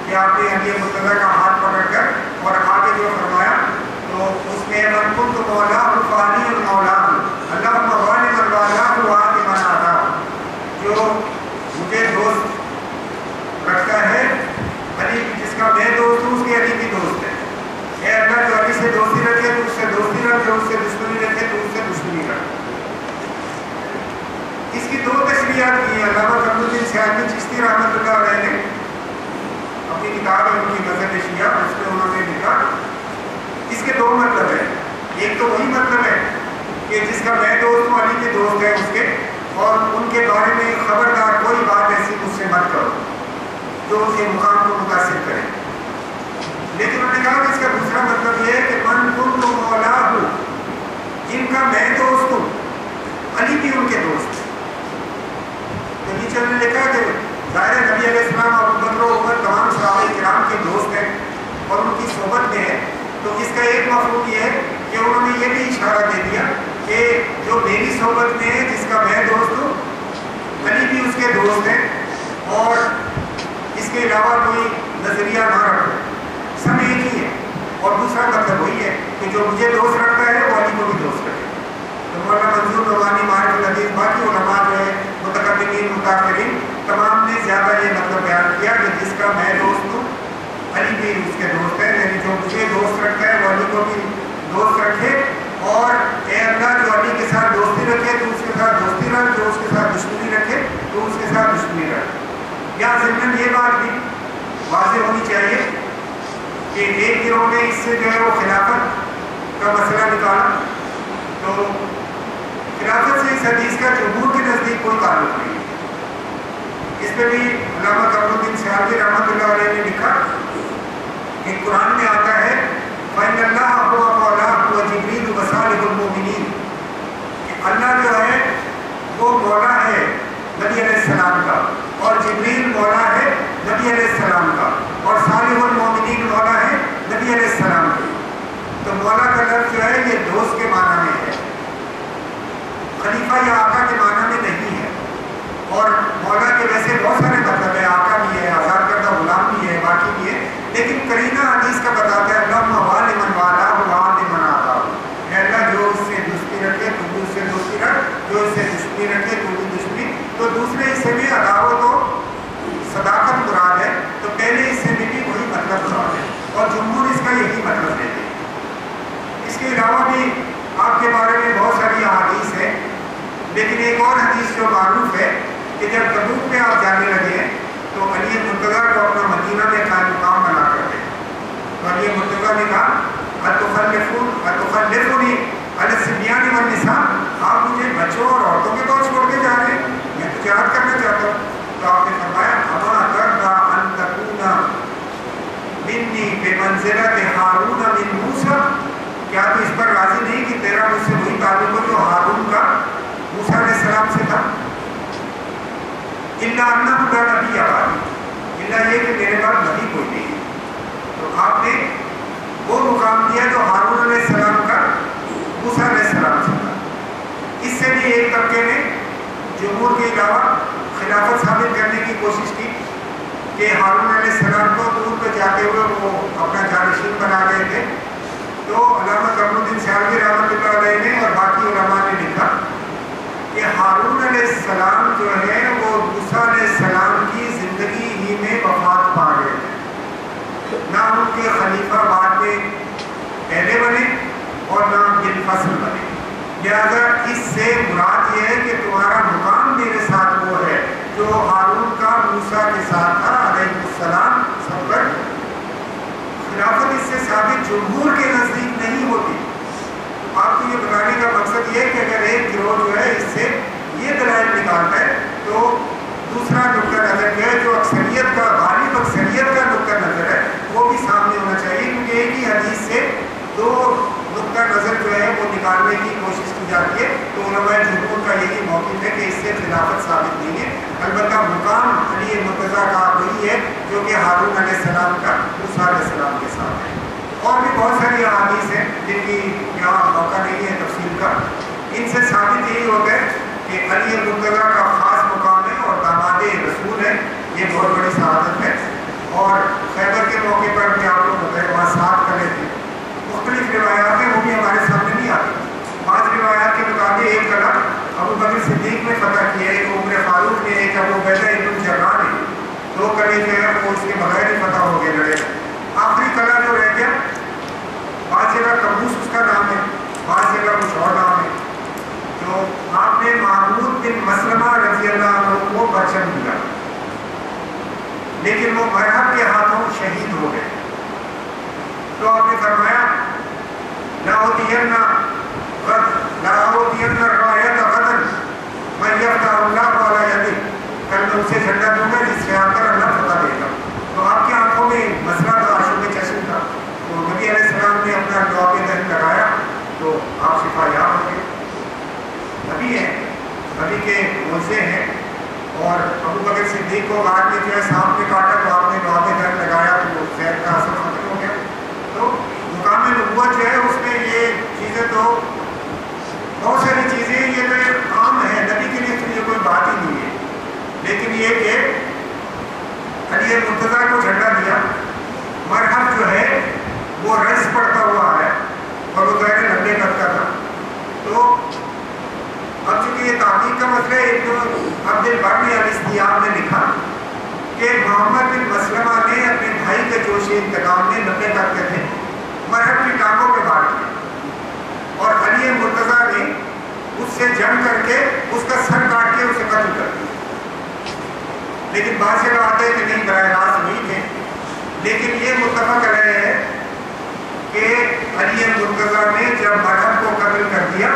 کہ آپ نے علی مرتضیٰ کا ہاتھ پکڑ کر اور آگے جو فرمایا، تو اس میں من کن تو مولا فانی المولا اللہ مغان من والا واد من آتا جو مجھے دوست رکھتا ہے علی جس کا میں دوست ہوں، اس کے علی بھی دوست ہے۔ اے اللہ، جو علی سے دوستی رکھے، تو اس سے دوستی رکھ، جو اس سے دشمنی رکھے، تو اس سے دشمنی رکھ۔ اس کی دو تشریحات کی ہیں۔ علامہ قبل الدین سیاحتی چشتی رحمۃ اللہ علیہ نے اپنی کتاب ہے ان کی نظر شیعہ اس میں انہوں نے لکھا۔ اس کے دو مطلب ہیں۔ ایک تو وہی مطلب ہے کہ جس کا میں دوست ہوں، علی کے دوست ہے اس کے، اور ان کے بارے میں خبردار کوئی بات ایسی مجھ سے مت کرو جو اس کے مقام کو متاثر کرے۔ لیکن انہوں نے کہا کہ اس کا دوسرا مطلب یہ ہے کہ من کن تو مولا ہوں جن کا میں دوست ہوں، علی بھی ان کے دوست ہیں تو نیچے نے لکھا کہ ظاہر نبی علیہ السلام اور بکر و عمر تمام صحابہ کرام کے دوست ہیں اور ان کی صحبت میں ہے تو اس کا ایک مفہوم یہ ہے کہ انہوں نے یہ بھی اشارہ دے دیا کہ جو میری صحبت میں ہے، جس کا میں دوست ہوں علی بھی اس کے دوست ہیں اور اس کے علاوہ کوئی نظریہ نہ رکھو۔ سب ایک ہی ہے۔ اور دوسرا مطلب وہی ہے کہ جو مجھے دوست رکھتا ہے، وہ علی کو بھی دوست رکھے تو مولانا منظور نورانی مارک الحدیث باقی علماء جو ہے متقدمین، متاثرین، تمام نے زیادہ یہ مطلب بیان کیا کہ جس کا میں دوست ہوں، علی بھی اس کے دوست ہے یعنی جو مجھے دوست رکھتا ہے، وہ علی کو بھی دوست رکھے اور اے اللہ جو علی کے ساتھ دوستی رکھے، تو اس کے ساتھ دوستی رکھ، جو اس کے ساتھ دشمنی رکھے، تو اس کے ساتھ دشمنی رکھ۔ یا ضمن یہ بات بھی واضح ہونی چاہیے کہ ایک گروہ نے اس سے جو ہے وہ خلافت کا مسئلہ نکالا۔ تو خلافت سے اس حدیث کا جمہور کے نزدیک کوئی تعلق نہیں۔ اس پہ بھی علامہ قبر الدین سیاحتی رحمۃ اللہ علیہ نے لکھا، کہ قرآن میں آتا ہے، فَإِنَّ اللَّهَ هُوَ مَوْلَاهُ وَجِبْرِيلُ وَصَالِحُ الْمُؤْمِنِينَ۔ کہ اللہ جو ہے، وہ مولا ہے نبی علیہ السلام کا، اور جبریل مولا ہے نبی علیہ السلام کا، اور صالح المومنین مولا ہے نبی علیہ السلام کا تو مولا کا لفظ جو ہے، یہ دوست کے معنی میں ہے۔ خلیفہ یا آقا کے معنی میں نہیں ہے۔ اور مولا کے ویسے بہت سارے مطلب ہے آقا بھی ہے، آزاد کردہ غلام بھی ہے، باقی بھی ہے۔ لیکن کرینہ حدیث کا بتاتا ہے اللہ موال من والا وال من آتا اللہ، جو اس سے دوستی رکھے، تو بھی اس سے دوستی رکھ۔ جو اس سے دشمنی رکھے، تو بھی دشمنی۔ تو دوسرے حصے میں عداوت و صداقت مراد ہے۔ تو پہلے حصے میں بھی وہی مطلب مراد ہے۔ اور جمہور اس کا یہی مطلب دیتے ہیں اس کے علاوہ بھی آپ کے بارے میں بہت ساری احادیث ہے لیکن ایک اور حدیث جو معروف ہے کہ جب تبوک میں آپ جانے لگے ہیں تو علی مرتضیٰ کو اپنا مدینہ میں قائم مقام بنا کر دے تو علی مرتضیٰ نے کہا، اتخلفون اتخلفونی علی السبیان والنساء، آپ مجھے بچوں اور عورتوں کے پاس چھوڑ کے جا رہے ہیں۔ میں تو جہاد کرنا چاہتا ہوں۔ تو آپ نے فرمایا، اما تردا ان تکونا منی بے منزلت ہارون من موسیٰ کیا تو اس پر راضی نہیں کہ تیرا مجھ سے وہی تعلق ہو جو ہارون کا؟ موسیٰ علیہ السلام سے تھا اللہ اللہ خدا نبی آبادی اللہ یہ کہ میرے پاس نبی کوئی نہیں۔ تو آپ نے وہ مقام دیا جو ہارون علیہ السلام کا، موسیٰ علیہ السلام سے۔ تھا اس سے بھی ایک طبقے نے جمہور کے علاوہ خلافت ثابت کرنے کی کوشش کی کہ ہارون علیہ السلام کو دور پہ جاتے ہوئے وہ اپنا جانشین بنا گئے تھے۔ تو علامہ قبر الدین سیالوی رحمۃ اللہ علیہ نے اور باقی کہ ہارون علیہ السلام جو ہے وہ موسیٰ علیہ السلام کی زندگی ہی میں وفات پا گئے نہ ان کے خلیفہ بعد میں پہلے بنے اور نہ بالفصل بنے۔ لہذا اس سے مراد یہ ہے کہ تمہارا مقام میرے ساتھ وہ ہے جو ہارون کا موسا کے ساتھ تھا، علیہ السلام سب پر خلافت اس سے ثابت جمہور کے نزدیک نہیں ہوتی۔ آپ کو یہ بتانے کا مقصد یہ ہے کہ اگر ایک گروہ جو ہے اس سے یہ دلائل نکالتا ہے، تو دوسرا نقطہ نظر جو ہے، جو اکثریت کا غالب اکثریت کا نقطہ نظر ہے، وہ بھی سامنے ہونا چاہیے، کیونکہ ایک ہی حدیث سے دو نقطہ نظر جو ہے، وہ نکالنے کی کوشش کی جاتی ہے۔ تو علماء جمہور کا یہی موقف ہے کہ اس سے خلافت ثابت نہیں ہے۔ البتہ مقام علی مرتضیٰ کا وہی ہے، جو کہ ہارون علیہ السلام کا، موسیٰ علیہ السلام کے ساتھ ہے۔ اور بھی بہت ساری احادیث ہیں، جن کی ہے تفصیل کا ان سے ثابت یہی ہوتا ہے کہ علی مرتضیٰ کا خاص مقام ہے اور داماد رسول ہے۔ یہ بہت بڑی سعادت ہے۔ اور خیبر کے موقع پر بھی آپ کو بتائیں وہاں سات کرے تھے۔ مختلف روایات ہیں، وہ بھی ہمارے سامنے نہیں آتی بعض روایات کے مطابق ایک کلا ابو بکر صدیق نے فتح کیا ایک عمر فاروق نے، ایک ابو بیدہ ابن جرا نے۔ دو کلے جو ہے وہ اس کے بغیر ہی فتح ہو گئے، لڑے آخری کلا جو رہ گیا بعض جگہ کبوس اس کا نام ہے بعض جگہ کچھ اور نام ہے تو آپ نے محمود بن مسلمہ رضی اللہ عنہ کو پرچم دیا۔ لیکن وہ مرحب کے ہاتھوں شہید ہو گئے۔ تو آپ نے فرمایا نہ لاؤدین غد لاؤدین رایت غدن میں یفتح اللہ والا یدی کل میں اسے جھنڈا دوں گا جس سے آ کر اللہ فتح دے گا تو آپ کی آنکھوں میں مسئلہ تھا آشو میں چشم تھا تو نبی علیہ السلام نے اپنا دعا کے دہن لگایا تو آپ شفا یاب ہو گئے نبی ہیں، نبی کے موزے ہیں۔ اور ابو بکر صدیق کو بعد میں جو ہے سانپ نے کاٹا تو آپ نے دعا کے دہن لگایا تو وہ زہر کا اثر ختم ہو گیا۔ تو مقام نبوت جو ہے اس میں یہ چیزیں تو بہت ساری چیزیں یہ تو عام ہیں نبی کے لیے تو یہ کوئی بات ہی نہیں ہے۔ لیکن یہ کہ علی مرتضیٰ کو جھنڈا دیا۔ مرحب جو ہے وہ رس پڑتا ہوا ہے۔ اور وہ ظاہر لمبے قد کا تھا۔ تو اب چونکہ یہ تعلیم کا مسئلہ ہے ایک تو عبد البر نے الاستیاب نے لکھا کہ محمد بن مسلمہ نے اپنے بھائی کے جوش انتقام میں لمبے قد کے تھے، مرحب کی ٹانگوں پہ بانٹ دیا اور علی مرتضیٰ نے اس سے جنگ کر کے اس کا سر کاٹ کے اسے قتل کر دیا۔ لیکن بعض جگہ آتے ہیں کہ نہیں، براہ راست نہیں تھے لیکن یہ متفق رہے ہیں کہ علی مرتضیٰ نے جب مرحب کو قتل کر دیا،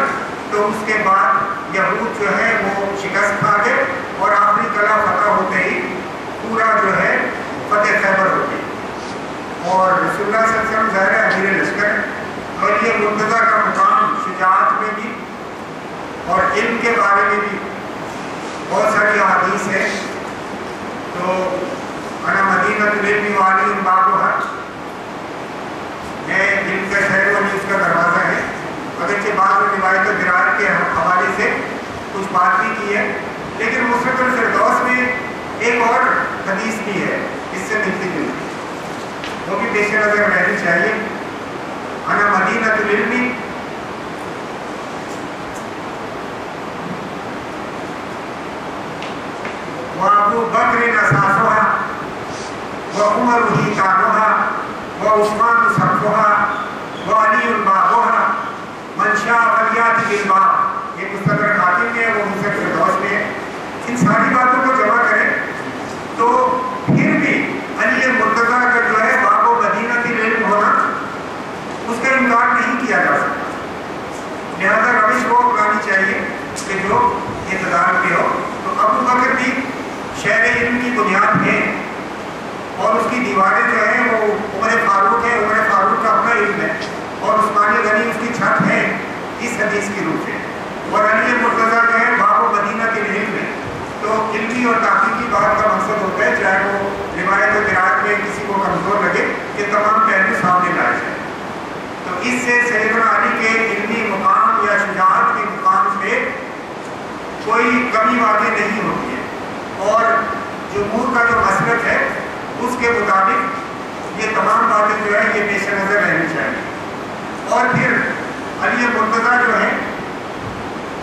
تو اس کے بعد یہود جو ہے وہ شکست کھا گئے اور آخری کلا فتح ہوتے ہی پورا جو ہے فتح خیبر ہو گئی۔ اور رسول اللہ صلی اللہ علیہ وسلم ظاہر ہے امیر لشکر اور یہ مرتضیٰ کا مقام شجاعت میں بھی اور علم کے بارے میں بھی بہت ساری احادیث ہے تو انا مدینہ العلم والی باب و حق میں علم کا شہر والی اس کا دروازہ ہے۔ اگرچہ بعض میں روایت درار کے حوالے سے کچھ بات بھی کی ہے۔ لیکن مصرف الفردوس میں ایک اور حدیث بھی ہے، اس سے ملتی جلتی وہ بھی پیش نظر رہنی چاہیے۔ انا مدینہ العلم۔ وابو بکر نساسوها وعمر هيتانوها وعثمان صفوها وعلي بابوها من شاء فلیات بالباب یہ مستدرک حاکم ہے وہ مستدرک فردوس میں ان ساری باتوں کو جمع کریں تو پھر بھی علی مرتضیٰ کا جو ہے باب و مدینہ کی علم ہونا اس کا انکار نہیں کیا جا سکتا لہذا روش وہ اپنانی چاہیے کہ جو اعتدال پہ ہو تو ابو بکر بھی شہر علم کی بنیاد ہے اور اس کی دیواریں جو ہیں وہ عمر فاروق ہے عمر فاروق کا اپنا علم ہے اور عثمانی غنی اس کی چھت ہے اس حدیث کی روح سے۔ اور علی مرتضیٰ جو ہے باب و مدینہ کے علم ہے تو علمی اور تحقیقی بات کا مقصد ہوتا ہے، چاہے وہ روایت و قرآن میں کسی کو کمزور لگے کہ تمام پہلو سامنے لائے جائیں۔ تو اس سے سیدنا علی کے علمی مقام یا شجاعت کے مقام سے کوئی کمی واقع نہیں ہوتی ہے۔ اور جمہور کا جو مسلک ہے اس کے مطابق یہ تمام باتیں جو ہے یہ پیش نظر رہنی چاہیے۔ اور پھر علی مرتضیٰ جو ہیں،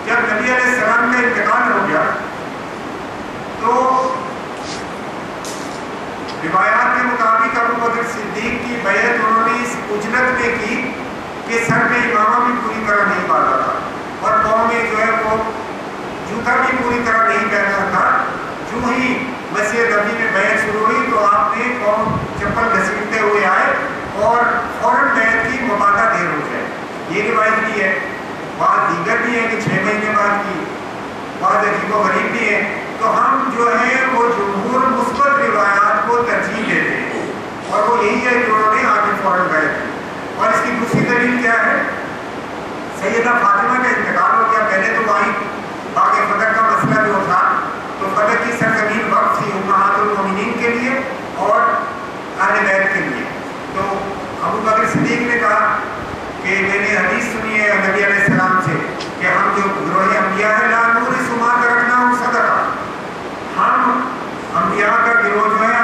جب نبی علیہ السلام کا انتقال ہو گیا، تو روایات کے مطابق ابو بکر صدیق کی بیعت انہوں نے اس اجرت پہ کی کہ سر میں امامہ بھی پوری طرح نہیں پاتا تھا اور قوم میں جو ہے وہ جوتا بھی پوری طرح نہیں پہنا تھا۔ جو ہی مسیح نبی میں بیعت شروع ہوئی تو آپ نے قوم چپل گھسیٹتے ہوئے آئے اور فوراً بیعت کی مبادہ دیر ہو جائے۔ یہ روایت بھی ہے۔ بات دیگر بھی ہے کہ چھ مہینے بعد کی۔ بات عجیب و غریب بھی ہے تو ہم جو ہے وہ جمہور مثبت روایات کو ترجیح دیتے ہیں۔ اور وہ یہی ہے جو انہوں نے آگے فوراً گئے اور اس کی دوسری دلیل کیا ہے؟ سیدہ فاطمہ کا انتقال ہو گیا۔ پہلے تو وہی باقی فتح کا مسئلہ جو تھا تو فتح کی سرزمین اہل بیت کے لیے۔ تو ابو بکر صدیق نے کہا کہ میں نے حدیث سنی ہے نبی علیہ السلام سے کہ ہم جو گروہ انبیاء ہیں، لا نور سما کر رکھنا ہوں صدقہ۔ ہم انبیاء کا گروہ جو ہے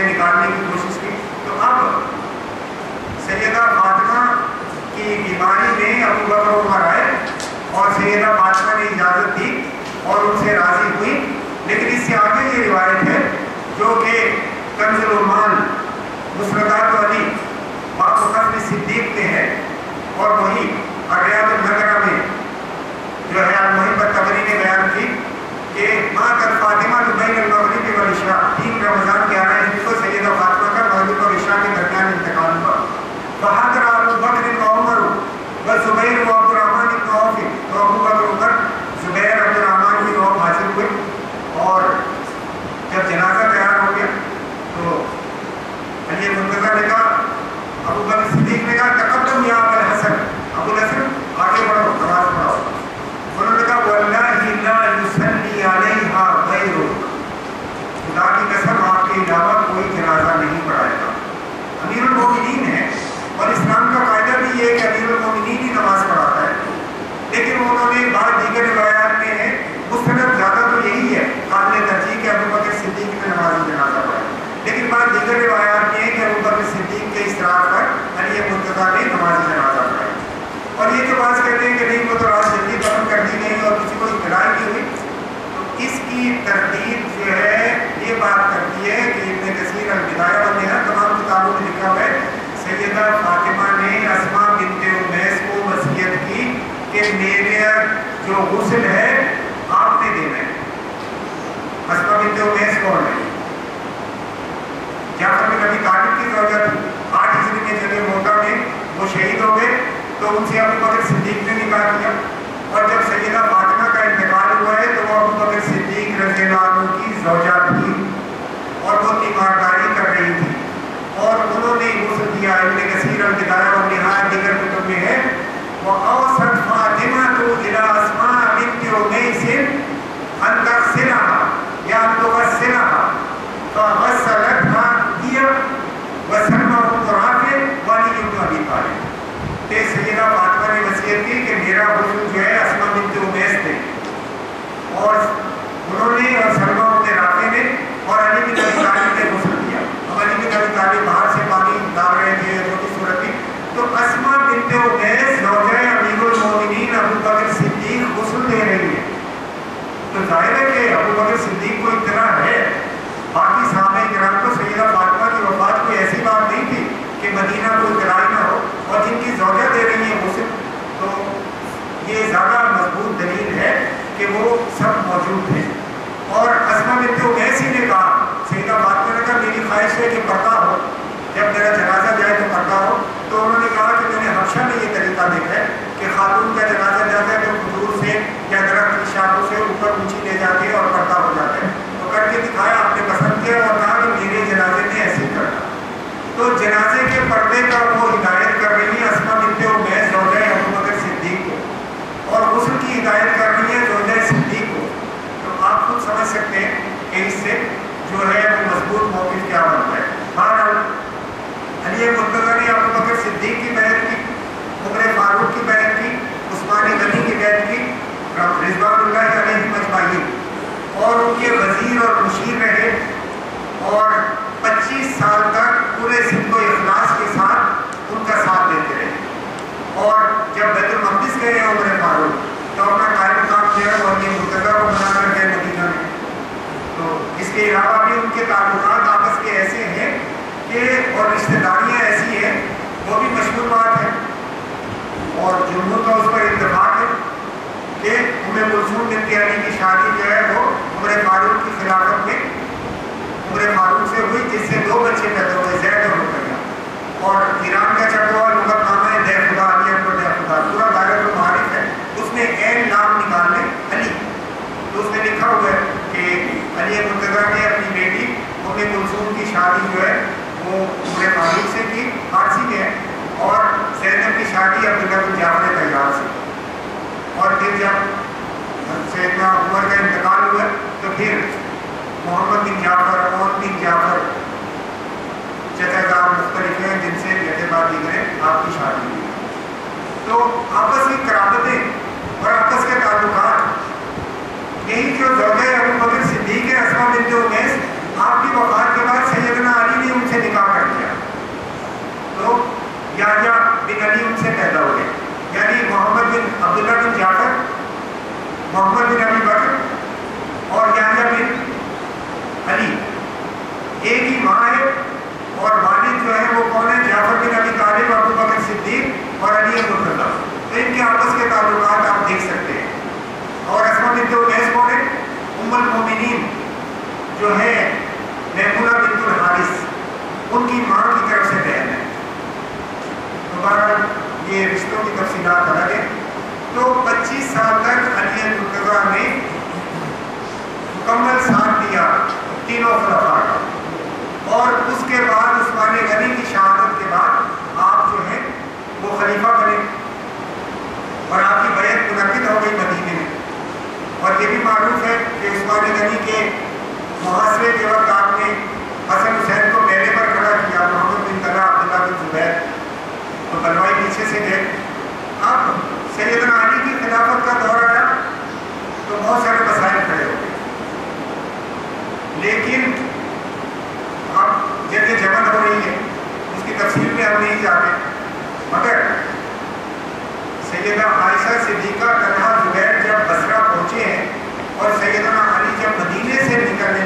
چیزیں نکالنے کی کوشش کی۔ تو اب سیدہ فاطمہ کی بیماری میں ابو بکر عمر آئے اور سیدہ فاطمہ نے اجازت دی اور ان سے راضی ہوئی۔ لیکن اس سے آگے یہ روایت ہے جو کہ کنز الرحمان مسرتات علی باقفت میں صدیق میں ہے اور وہی اریاد النگرہ میں جو ہے محبت تبری نے بیان کی کہ ماں کر فاطمہ تو بین المغرب اور مشیر رہے اور پچیس سال تک پورے سندھ و اخلاص کے ساتھ ان کا ساتھ دیتے رہے۔ اور جب بیت المقدس گئے ہیں عمر فاروق تو اپنا قائم کام کیا اور یہ مرتبہ کو بنا کر گئے مدینہ میں۔ تو اس کے علاوہ بھی ان کے تعلقات آپس کے ایسے ہیں کہ اور رشتے داریاں ایسی ہیں، وہ بھی مشہور بات ہے۔ اور جمہور کا اس پر اتفاق ہے کہ ہمیں ملزوم بن پیاری کی شادی جو ہے وہ عمر فاروق کی خلافت میں عمر فاروق سے ہوئی، جس سے دو بچے پیدا ہوئے، زید اور رقیہ اور ایران کا چٹوا لغت نام ہے دہ خدا، علی اکبر دہ خدا۔ پورا دائرہ تو معارف ہے۔ اس نے این نام نکالنے، علی۔ تو اس نے لکھا ہوا ہے کہ علی اکبر نے اپنی بیٹی ام کلثوم کی شادی جو ہے، وہ عمر فاروق سے کی، فارسی میں ہے۔ اور زینب کی شادی عبداللہ بن جعفر تیار سے۔ اور پھر جب سیدنا عمر کا انتقال ہوا تو پھر محمد بن جعفر اور بن جعفر چچا جات مختلف ہیں، جن سے جیسے بات دیگر آپ کی شادی ہوئی۔ تو آپس کی قرابتیں اور آپس کے تعلقات، یہی جو زوجہ ابو بکر صدیق ہے اسما بنت امیس آپ کی وفات کے بعد سیدنا علی نے ان سے نکاح کر دیا۔ تو یاجا بن علی ان سے پیدا ہوئے یعنی محمد بن عبداللہ بن جعفر محمد بن ابی بکر اور یاجا بن علی۔ ایک ہی ماں ہے اور والد جو ہے وہ کون ہے جعفر بن ابی طالب، ابو بکر صدیق اور علی مرتضیٰ مطلب۔ تو ان کے آپس کے تعلقات آپ دیکھ سکتے ہیں۔ اور اسما بنت امیس کون ہے ام المومنین جو ہے محمولہ بنت الحارث۔ ان کی ماں کی طرف سے بہن ہے۔ دوبارہ یہ رشتوں کی تفصیلات الگ ہیں۔ تو پچیس سال تک علی مرتضیٰ نے مکمل ساتھ دیا تینوں خلفاء اور اس کے بعد عثمان غنی کی شہادت کے بعد آپ جو ہیں وہ خلیفہ بنے۔ اور آپ کی بیعت منعقد ہو گئی مدینے میں۔ اور یہ بھی معروف ہے کہ عثمان غنی کے محاصرے کے وقت آپ نے حسن حسین کو میلے پر کھڑا کیا، محمد بن طلحہ عبداللہ بن زبیر۔ تو بلوائی پیچھے سے گئے۔ اب سیدنا علی کی خلافت کا دور آیا تو بہت سارے مسائل کھڑے ہو گئے۔ لیکن اب جب یہ جمن ہو رہی ہے، اس کی تفصیل میں ہم نہیں جاتے مگر سیدہ عائشہ صدیقہ طلحہ زبیر جب بصرہ پہنچے ہیں اور سیدنا علی جب مدینے سے نکلنے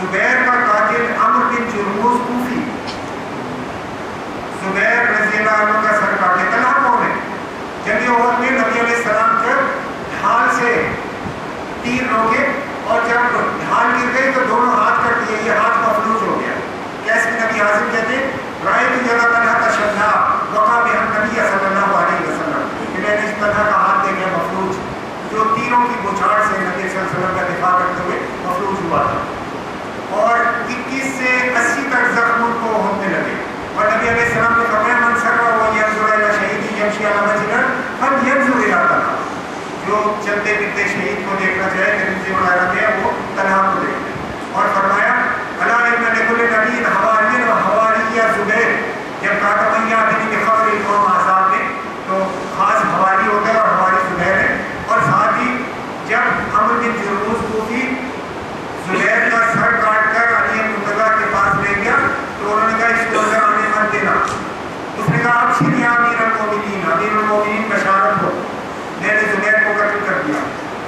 زبیر کا قاتل عمر بن جرموز کوفی۔ زبیر رضی اللہ عنہ کا سر کاٹے طلحہ کون ہے؟ جنگ عہد میں نبی علیہ السلام جب ڈھال سے تیر روکے اور جب ڈھال گر گئی تو دونوں ہاتھ کر دیے، یہ ہاتھ مفلوج ہو گیا۔ کیسے نبی حاضر کہتے ہیں، رائے کی جگہ طلحہ کا شدہ وقع میں ہم نبی صلی اللہ علیہ وسلم۔ کہ میں نے اس طرح کا ہاتھ دیکھا مفلوج۔ جو تیروں کی بچھاڑ سے نبی صلی اللہ علیہ وسلم کا دفاع کرتے ہوئے مفلوج ہوا تھا۔ اور اکیس سے اسی تک زخموں کو ہونے لگے اور نبی علیہ السلام نے فرمایا، من سروا رہا ہوا ینظر الى شہید یمشی علی مجرد فل ینظر الى طلحہ جو چلتے پھرتے شہید کو دیکھنا چاہے ترمذی وغیرہ میں وہ تنہا کو دیکھتے اور فرمایا، الا ان لكل نبی حواری و حواری زبیر جب کہا تھا من یاتنی بخبر القوم احزاب میں تو خاص حواری ہوتا ہے اور حواری زبیر ہے اور ساتھ ہی جب عمر بن جرموز کو بھی زبیر کا سر کاٹ کر علی مرتضیٰ کے پاس لے گیا تو انہوں نے کہا اس کو اندر آنے مت دینا اس نے کہا آپ شری امیر المومنین امیر المومنین بشارت ہو میں نے زبیر کو قتل کر دیا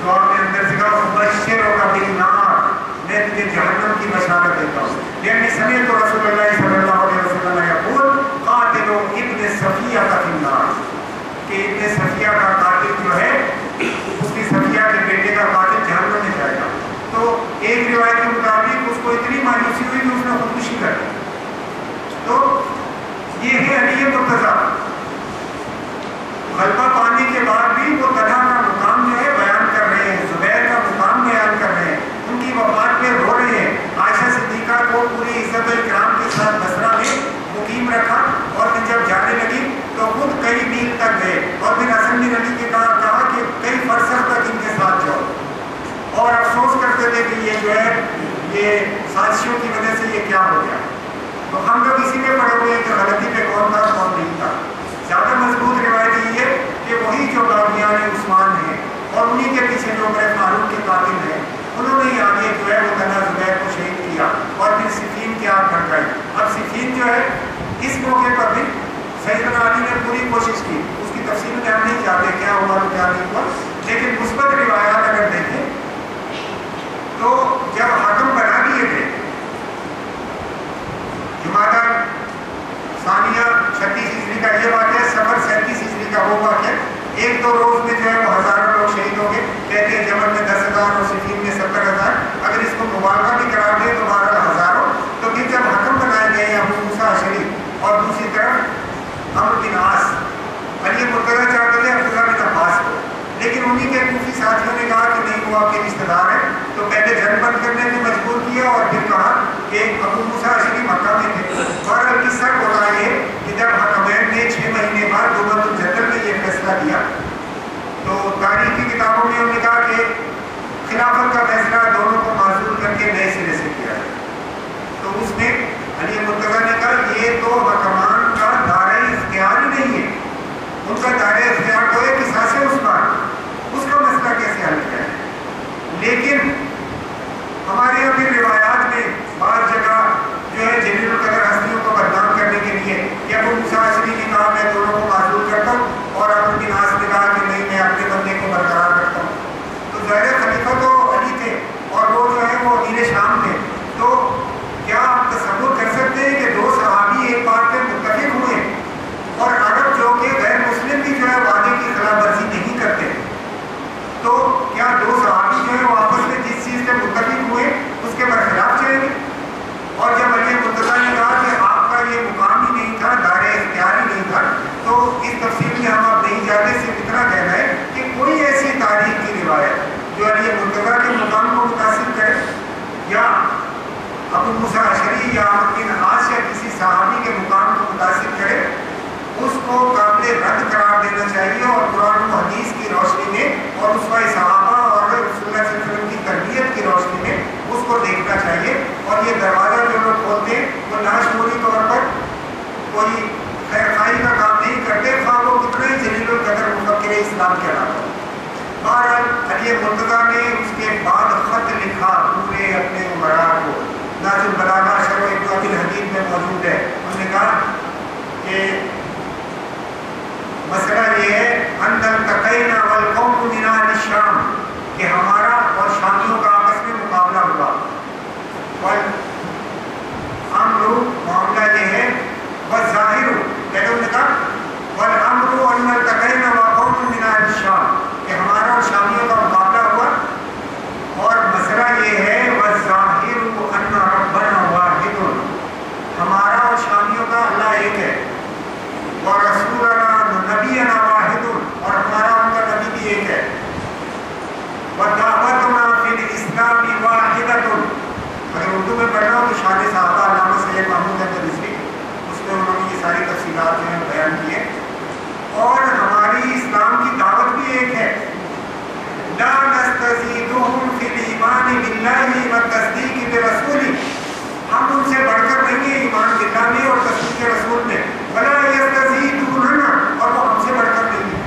تو آپ نے اندر سے کہا مبشر ہوگا بالنار میں تجھے جہنم کی بشارت دیتا ہوں رسول اللہ صلی اللہ علیہ وسلم یقول قاتل ابن صفیہ کا النار. کہ ابن صفیہ کا قاتل جو ہے، اس کی صفیہ کے بیٹے کا قاتل جہنم میں جائے گا۔ تو ایک روایت کے مطابق اس کو اتنی مایوسی ہوئی کہ اس نے خودکشی کر دی۔ تو یہ ہے علی مرتضیٰ غلبہ پانے کے بعد بھی وہ طلحہ کا مقام جو ہے بیان کر رہے ہیں زبیر کا مقام بیان کر رہے ہیں ان کی وفات پہ رو رہے ہیں عائشہ صدیقہ کو پوری اکرام کے ساتھ بسرا میں مقیم رکھا اور پھر جب جانے لگی تو خود کئی میل تک گئے اور پھر حسن بن علی کے کہا کہا کہ کئی فرسخ تک ان کے ساتھ جاؤ۔ اور افسوس کرتے تھے کہ یہ جو ہے، یہ سازشوں کی وجہ سے یہ کیا ہو گیا۔ تو ہم لوگ اسی میں پڑے ہوئے ہیں کہ غلطی پہ کون تھا، کون نہیں تھا۔ زیادہ مضبوط روایت یہ ہے کہ وہی جو باغیان عثمان ہیں اور انہی کے پیچھے جو عمر فاروق کے قاتل ہیں، انہوں نے ہی آگے جو ہے وہ تنا زبیر کو شہید کیا اور پھر صفین کی آگ بھڑکائی اب صفین جو ہے، اس موقع پر بھی سیدنا علی نے پوری کوشش کی۔ اس کی تفصیل میں ہم نہیں جاتے کیا ہوا تو کیا نہیں ہوا، لیکن مثبت روایات اگر دیکھیں، تو جب حاکم بنا دیے گئے جمادہ ثانیہ چھتیس عیسوی کا یہ واقعہ سفر سینتیس عیسوی کا وہ واقعہ، ایک دو روز میں جو ہے وہ ہزاروں لوگ شہید ہو گئے کہتے ہیں جمن میں دس ہزار اور صفین میں ستر ہزار۔ اگر اس کو مبالغہ بھی قرار دیں تو بارہ ہزاروں تو پھر جب حکم بنائے گئے ہیں ابو موسیٰ شریف اور دوسری طرف عمر بن عاص علی مرتضیٰ چاہتے تھے عبداللہ بن عباس کو۔ لیکن انہی کے کوفی ساتھیوں نے کہا کہ نہیں، وہ آپ کے رشتہ دار ہیں۔ تو پہلے جنگ بند کرنے میں مجبور کیا اور پھر کہا کہ ابو موسیٰ شریف مکہ میں تھے۔ اور قصہ ہوتا ہے کہ جب حکمین نے چھ مہینے بعد دوبت الجدر میں یہ فیصلہ دیا تو تاریخ کی کتابوں میں انہوں نے کہا کہ خلافت کا فیصلہ دونوں کو معذور کر کے نئے سرے سے کیا ہے تو اس میں علی مرتضیٰ نے کہا یہ تو حکمان کا دائرۂ اختیار ہی نہیں ہے۔ ان کا دائرہ اختیار تو ہے کہ اس بار اس کا مسئلہ کیسے حل کیا ہے لیکن ہمارے یہاں پھر کو قابل رد قرار دینا چاہیے اور قرآن و حدیث کی روشنی میں اور اس کا صحابہ اور رسول اللہ صلی اللہ علیہ وسلم کی تربیت کی روشنی میں اس کو دیکھنا چاہیے اور یہ دروازہ جو لوگ کھولتے ہیں، وہ ناشوری طور پر کوئی خیر خائی کا کام نہیں کرتے، خواہ وہ کتنے جلیل القدر مفکر اسلام کے علاوہ۔ بہرحال، علی مرتضیٰ نے اس کے بعد خط لکھا پورے اپنے عمرا کو۔ ناظم بلانا شروع ایک حدیث میں موجود ہے۔ اس نے کہا کہ مسئلہ یہ ہے، اندر تقین والقوم من اہل الشام کہ ہمارا اور شامیوں کا آپس میں مقابلہ ہوا۔ اور والامر معاملہ یہ ہے وہ ظاہر ہو کہتے ہیں کہا والامر ان تقین والقوم من اہل الشام کہ ہمارا اور شامیوں کا مقابلہ ہوا اور مسئلہ یہ ہے والظاہر ان ربنا واحد ہمارا اور شامیوں کا اللہ ایک ہے اور رسولنا نبینا واحد اور ہمارا ان کا نبی بھی ایک ہے ودعوتنا فی الاسلام واحدۃ اگر اردو میں پڑھنا ہو تو شان صحابہ علامہ سید محمود احمد رضوی، اس میں انہوں نے یہ ساری تفصیلات جو ہیں بیان کی کیے اور ہماری اسلام کی دعوت بھی ایک ہے۔ لا نستزیدهم فی الایمان باللہ والتصدیق برسولی۔ ہم ان سے بڑھ کر نہیں ہیں ایمان باللہ میں اور تصدیق رسول میں۔ بلا یستزیدوننا، اور وہ ہم سے بڑھ کر نہیں ہیں۔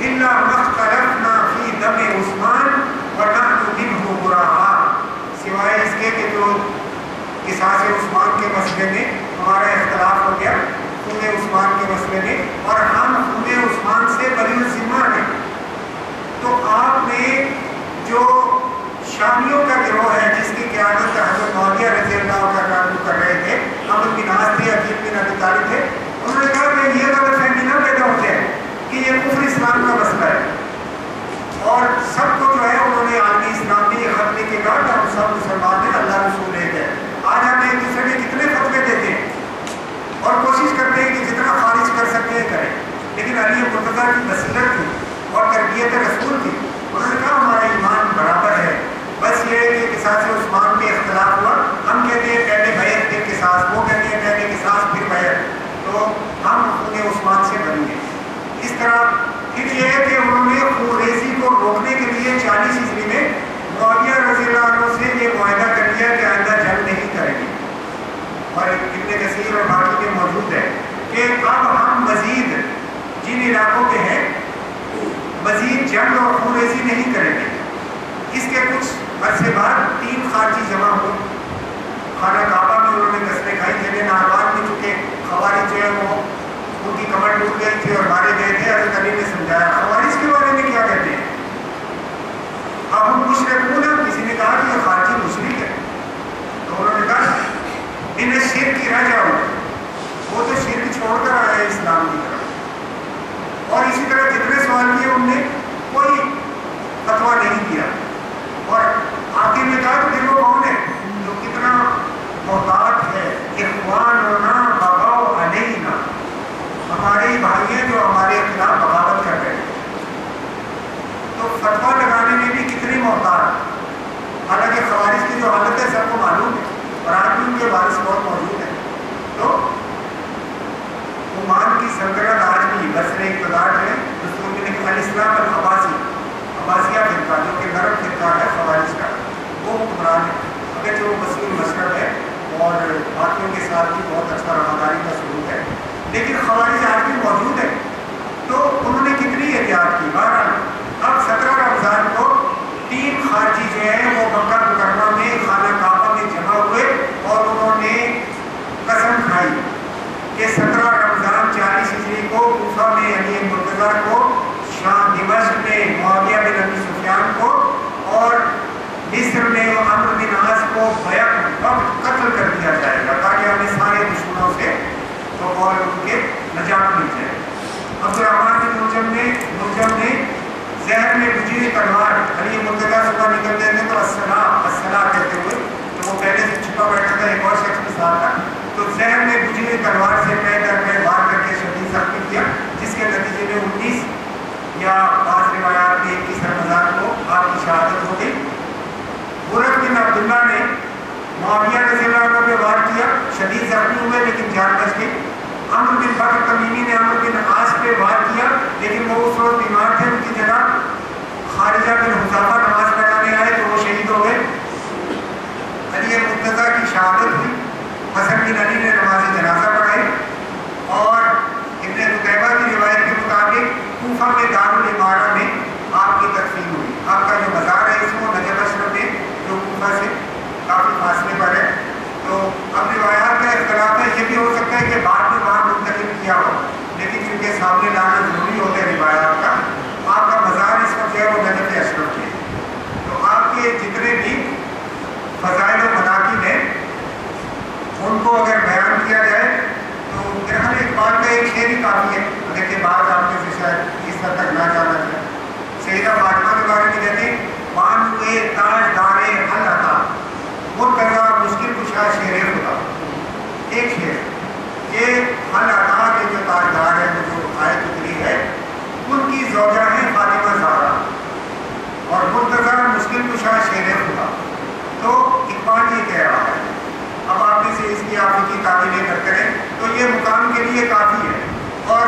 الا مختلفنا فی دم عثمان ونحن منه براء سوائے اس کے کہ جو قصاص عثمان کے مسئلے میں ہمارا اختلاف ہو گیا۔ خون عثمان کے مسئلے میں۔ اور ہم خون عثمان سے بری الذمہ ہیں۔ تو آپ نے جو شامیوں کا گروہ ہے، جس کی قیادت حضرت معاویہ رضی اللہ عنہ کر رہے تھے ہم بن ناز تھے عقیل بن ابی طالب تھے۔ انہوں نے کہا کہ یہ غلط فہمی نہ پیدا ہو جائے کہ یہ کفر اسلام کا مسئلہ ہے۔ اور سب کو جو ہے، انہوں نے عالمی اسلام میں یہ خط لے کے کہا کہ ہم سب مسلمان ہیں، اللہ رسول ہے۔ آج ہم ایک دوسرے میں کتنے فتوے دیتے ہیں اور کوشش کرتے ہیں کہ جتنا خارج کر سکتے ہیں کریں۔ لیکن علی مرتضیٰ کی بصیرت تھی اور تربیت رسول تھی۔ انہوں نے کہا، ہمارا ایمان برابر ہے۔ بس یہ ہے کہ قصاص عثمان پہ اختلاف ہوا۔ ہم کہتے ہیں، پہلے بیعت پھر قصاص وہ کہتے ہیں، پہلے قصاص پھر بیعت تو ہم خون عثمان سے بنیں گے اس طرح پھر یہ ہے کہ انہوں نے خون ریزی کو روکنے کے لیے چالیس عیسوی میں معاویہ رضی اللہ عنہ سے یہ معاہدہ کر لیا کہ آئندہ جنگ نہیں کریں گے اور ابن کثیر اور باقی میں موجود ہے کہ اب ہم مزید جن علاقوں کے ہیں، مزید جنگ اور خون ریزی نہیں کریں گے۔ اس کے کچھ عرصے بعد تین خارجی جمع ہوئے خانہ کعبہ میں انہوں نے قصبے کھائی تھے لیکن آباد میں چونکہ خوارج جو ہے وہ ان کی کمر ٹوٹ گئی تھی اور مارے گئے تھے، حضرت علی نے سمجھایا، خوارج کے بارے میں کیا کہتے ہیں؟ اب ہم مشرق ہیں، کسی نے کہا کہ یہ خارجی مشرق ہے۔ تو انہوں نے کہا انہیں شرک کی رہ جاؤ۔ وہ تو شرک چھوڑ کر آیا ہے اسلام کی طرف۔ اور اسی طرح جتنے سوال کیے ان نے، کوئی فتوا نہیں کیا۔ اور آخر میں کہا کہ وہ کون ہے؟ جو کتنا محتاط ہے اخوان ہونا بغاؤ علینا۔ ہمارے بھائی ہیں جو ہمارے خلاف بغاوت کر رہے ہیں۔ تو فتوا لگانے میں بھی کتنی محتاط۔ حالانکہ خوارج کی جو حالت ہے، سب کو معلوم ہے۔ اور کے وارث بہت موجود ہیں۔ تو عمان کی سلطنت آج بھی بصر اقتدار ہے دستور میں لکھا الاسلام العباسی عباسیہ فرقہ جو کہ نرم فرقہ ہے، خوارج کا، وہ حکمران ہے اگر جو وسیع مشرب ہے اور باقیوں کے ساتھ بھی بہت اچھا رواداری کا سلوک ہے۔ لیکن خوارج آج بھی موجود ہے تو انہوں نے کتنی احتیاط کی؟ بہرحال، اب سترہ رمضان کو تین خارجی جو ہیں، وہ مکہ مکرمہ میں خانہ کعبہ میں جمع ہوئے اور انہوں نے قسم کھائی کہ سترہ رمضان چالیس ہجری کو کوفہ میں علی مرتضیٰ کو شام دمشق میں معاویہ بن ابی سفیان کو اور مصر میں عمر بن عاص کو بیک وقت قتل کر دیا جائے گا تاکہ ہمیں سارے دشمنوں سے تو اور ان کے نجات مل جائے۔ عبد الرحمان بن ملجم نے ملجم نے زہر میں بجھی ہوئی تلوار علی مرتضیٰ صبح نکلتے تھے تو السلام السلام کہتے ہوئے تو وہ پہلے سے چھپا بیٹھا تھا، ایک اور شخص کے ساتھ تھا۔ تو زہر میں بجھی ہوئی تلوار سے پہ کر پہ وار کر کے شدید زخمی کیا، جس کے نتیجے میں انیس یا بعض روایات میں اکیس رمضان کو آپ کی شہادت ہو گئی۔ برق بن عبداللہ نے معاویہ رضی اللہ عنہ پہ وار کیا، شدید زخمی ہوئے لیکن جان بچ گئی۔ عمر بن بکر تمیمی نے عمر بن عاص پہ وار کیا، لیکن وہ اس وقت بیمار تھے۔ ان کی جگہ خارجہ بن حذافہ نماز پڑھانے آئے تو وہ شہید ہو گئے۔ علی مرتضیٰ کی شہادت ہوئی۔ حسن بن علی نے نماز جنازہ پڑھائی اور ابن رقیبہ کی روایت کے مطابق کوفہ کے دارالعمارہ میں آپ کی تقسیم ہوئی۔ آپ کا جو بازار ہے اس کو نجب اشرف میں جو کوفہ سے کافی فاصلے پر ہے۔ تو اب روایات کا اختلاف ہے، یہ بھی ہو سکتا ہے کہ بعد میں وہاں منتقل کیا ہو، لیکن چونکہ سامنے لانا ضروری ہوتا ہے روایات کا، آپ کا بازار اس وقت ہے وہ نجب اشرف میں تو آپ کے جتنے بھی فضائل کو اگر بیان کیا جائے تو گرہن ایک بار کا ایک شعر ہی کافی ہے۔ اگر کے بعد آپ کے شاید اس طرح تک نہ جانا جائے سیدہ فاطمہ کے بارے میں کہتے ہیں، مان ہوئے تاج دارے حل عطا کرنا مشکل کشا شعر ہوتا۔ ایک شعر، یہ حل عطا کے جو تاجدار ہیں، جو آئے تکری ہے، ان کی زوجہ ہیں فاطمہ زارہ اور مرتضی مشکل کشا شیر ہوتا۔ تو اقبال یہ کہہ رہا ہے اب آپ میں سے اس کی آپ کی تعمیریں کرتے رہیں۔ تو یہ مقام کے لیے کافی ہے۔ اور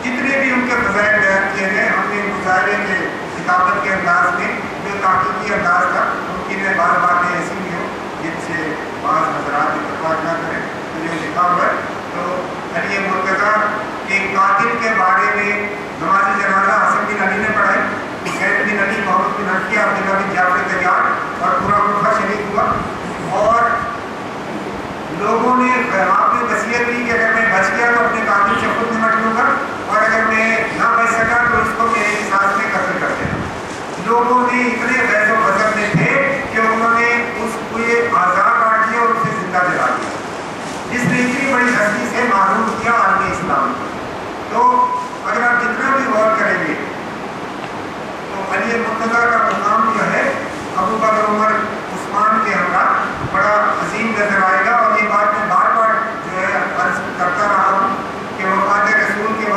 جتنے بھی ان کے فضائل بیان کیے گئے، ہم نے مظاہرے کے کتابت کے انداز میں، جو تحقیقی انداز تھا ممکن ہے بعض باتیں ایسی بھی ہوں، جن سے بعض حضرات اتفاق نہ کریں۔ تو جو لکھا ہوا ہے، تو علی مرتضیٰ کے قاتل کے بارے میں نماز جنازہ حسن بن علی نے پڑھائی حسین بن علی، محمد بن حقیہ عبداللہ بن جعفر تیار اور پورا ملکہ شریک ہوا۔ اور لوگوں نے آپ نے وصیت دی کہ اگر میں بچ گیا تو اپنے قاتل سے خود نمٹ لوں گا اور اگر میں نہ بچ سکا تو اس کو میرے احساس میں قتل کر دینا لوگوں نے اتنے غیر و غضب میں تھے کہ انہوں نے اس کو یہ آزاد کاٹ دیا اور اسے زندہ جلا دیا۔ جس نے اتنی بڑی ہستی سے معلوم کیا عالم اسلام۔ تو اگر آپ جتنا بھی غور کریں گے، تو علی مرتضیٰ کا مقام جو ہے، ابو بکر عمر عثمان کے ہمراہ بڑا عظیم نظر آئے گا اور یہ بات میں بار بار جو ہے عرض کرتا رہا ہوں کہ وفات رسول کے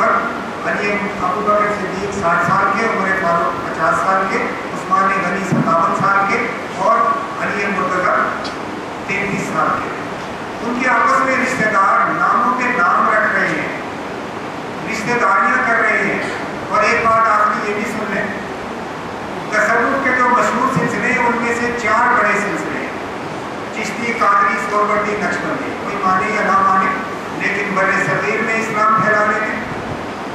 وقت علی ابو بکر صدیق ساٹھ سال کے، عمر فاروق پچاس سال کے، عثمان غنی ستاون سال کے اور علی مرتضیٰ تینتیس سال کے۔ ان کے آپس میں رشتہ دار ناموں کے نام رکھ رہے ہیں، رشتہ داریاں کر رہے ہیں۔ اور ایک بات آپ نے یہ بھی سن لیں، تصوف کے جو مشہور سلسلے ہیں، ان میں سے چار بڑے سلسلے ہیں۔ چشتی، قادری سوربردی نقشبندی کوئی مانے یا نہ مانے، لیکن بر صغیر میں اسلام پھیلانے میں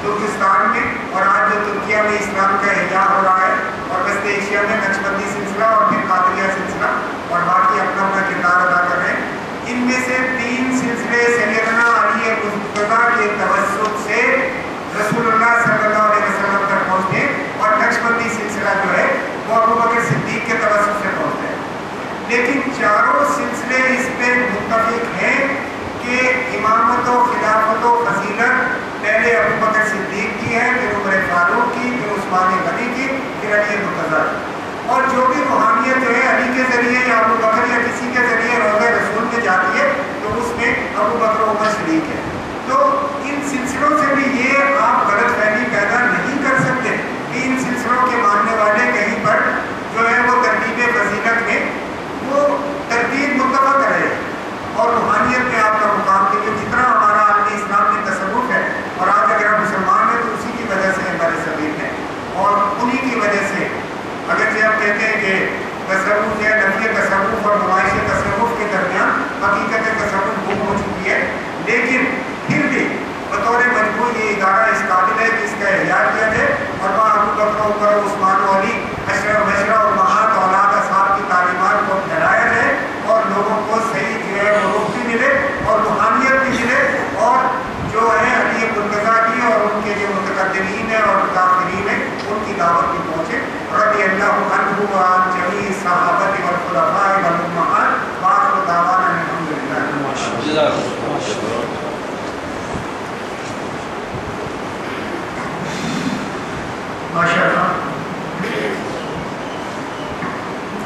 ترکستان میں اور آج جو ترکیہ میں اسلام کا احیاء ہو رہا ہے اور وسط ایشیا میں نقشبندی سلسلہ اور پھر قادریہ سلسلہ اور باقی اپنا اپنا کردار ادا کر رہے ہیں۔ ان میں سے تین سلسلے سیدنا علی مرتضیٰ کے توسط سے رسول اللہ صلی اللہ علیہ وسلم تک پہنچے اور نقشبندی سلسلہ جو ہے وہ ابو بکر صدیق کے توسط سے پہنچتے ہیں لیکن چاروں سلسلے اس پہ متفق ہیں کہ امامت و خلافت و فضیلت پہلے ابو بکر صدیق کی ہے، پھر عمر فاروق کی، پھر عثمان غنی کی، پھر علی مرتضیٰ اور جو بھی روحانیت ہے، علی کے ذریعے یا ابو بکر یا کسی کے ذریعے روزہ رسول میں جاتی ہے، تو اس میں ابو بکر عمر شریک ہے تو ان سلسلوں سے بھی یہ آپ غلط فہمی پیدا نہیں کر سکتے کہ ان سلسلوں کے ماننے والے کہیں پر جو ہے وہ ترتیب فضیلت میں وہ ترتیب متفق رہے۔ اور روحانیت میں آپ کا مقام کے لیے جتنا ہمارا عالمی اسلام میں تصور ہے اور آج اگر ہم مسلمان ہیں تو اسی کی وجہ سے ہمارے سبیر ہیں اور انہی کی وجہ سے اگر کہتے ہیں کہ تصوف یا نفی تصوف اور نمائش تصوف کے درمیان حقیقت تصوف گم ہو چکی ہے۔ لیکن پھر بھی بطور مجموعی یہ ادارہ اس قابل ہے کہ اس کا احیاء کیا جائے اور وہاں ابو اس عمر عثمان و علی اشرف مشرہ اور مہات اولاد اصحاب کی تعلیمات کو پھیلایا جائے اور لوگوں کو صحیح جو ہے وہ روح بھی ملے اور روحانیت بھی ملے اور جو ہے علی مرتضیٰ کی اور ان کے جو متقدمین ہیں اور متاثرین ہیں ان کی دعوت بھی پہنچے رضی اللہ عنہ و عن جمیع صحابت والخلفاء والامہات وآخر دعوانا الحمدللہ ماشاء اللہ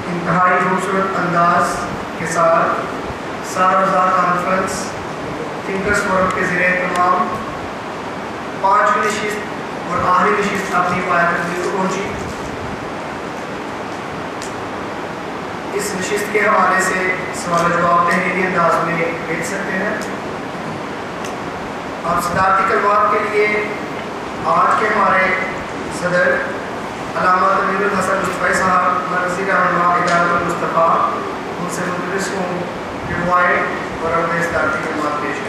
انتہائی خوبصورت انداز کے ساتھ سار روزہ کانفرنس تھنکرس فورم کے زیر اہتمام، پانچویں نشست اور آخری نشست اپنی پایا تکمیل پہنچی اس نشست کے حوالے سے سوال جواب تحریری انداز میں بھیج سکتے ہیں۔ اور صدارتی کروات کے لیے آج کے ہمارے صدر علامہ طبیب الحسن مصطفی صاحب، مرکزی رہنما ادارت المصطفیٰ، ان سے مدرس ہوں روایت اور اپنے صدارتی کروات پیش کریں۔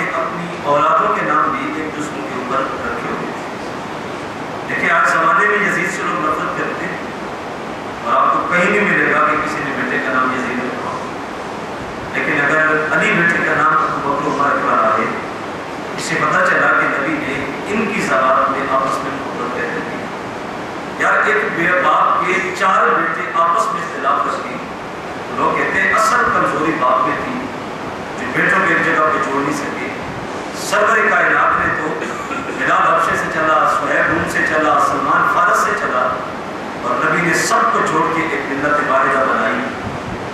نے اپنی اولادوں کے نام بھی ایک دوسرے کے اوپر رکھے ہوئے تھے۔ دیکھیں، آج زمانے میں یزید سے لوگ نفرت کرتے ہیں اور آپ کو کہیں نہیں ملے گا کہ کسی نے بیٹے کا نام یزید رکھا لیکن اگر علی بیٹے کا نام بکر عمر رکھ رہا ہے اس سے پتہ چلا کہ نبی نے ان کی زبان میں آپس میں محبت پیدا کی۔ یار، ایک بے باپ کے چار بیٹے آپس میں اختلاف کر گئی لوگ کہتے ہیں، اصل کمزوری باپ میں تھی جو بیٹوں کے ایک جگہ پہ جوڑ نہیں سکے سرور کائنات نے تو بلال حبشے سے چلا، سہیب روم سے چلا، سلمان فارس سے چلا، اور نبی نے سب کو جوڑ کے ایک ملت واحدہ بنائی۔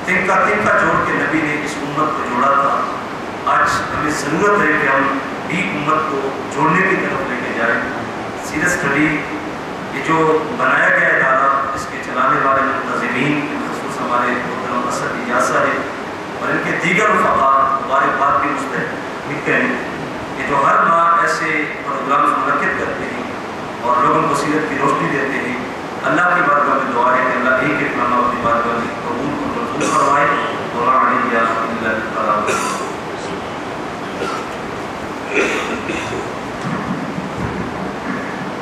تنکا تنکا جوڑ کے نبی نے اس امت کو جوڑا تھا۔ آج ہمیں ضرورت ہے کہ ہم بھی امت کو جوڑنے کی طرف لے کے جائیں۔ سیریس اسٹڈی یہ جو بنایا گیا ادارہ اس کے چلانے والے منتظمین خصوص ہمارے محترم اسد اجازہ ہے اور ان کے دیگر رفقات مبارکباد بھی مستحق لکھتے ہیں۔ کہ جو ہر ماہ ایسے پروگرامز منعقد کرتے ہیں اور لوگوں کو سیرت کی روشنی دیتے ہیں، اللہ کی بارگاہ میں دعا ہے کہ اللہ ایک ایک نامہ اپنی بارگاہ میں قبول کو منظور کروائے اور علیہ اللہ تعالیٰ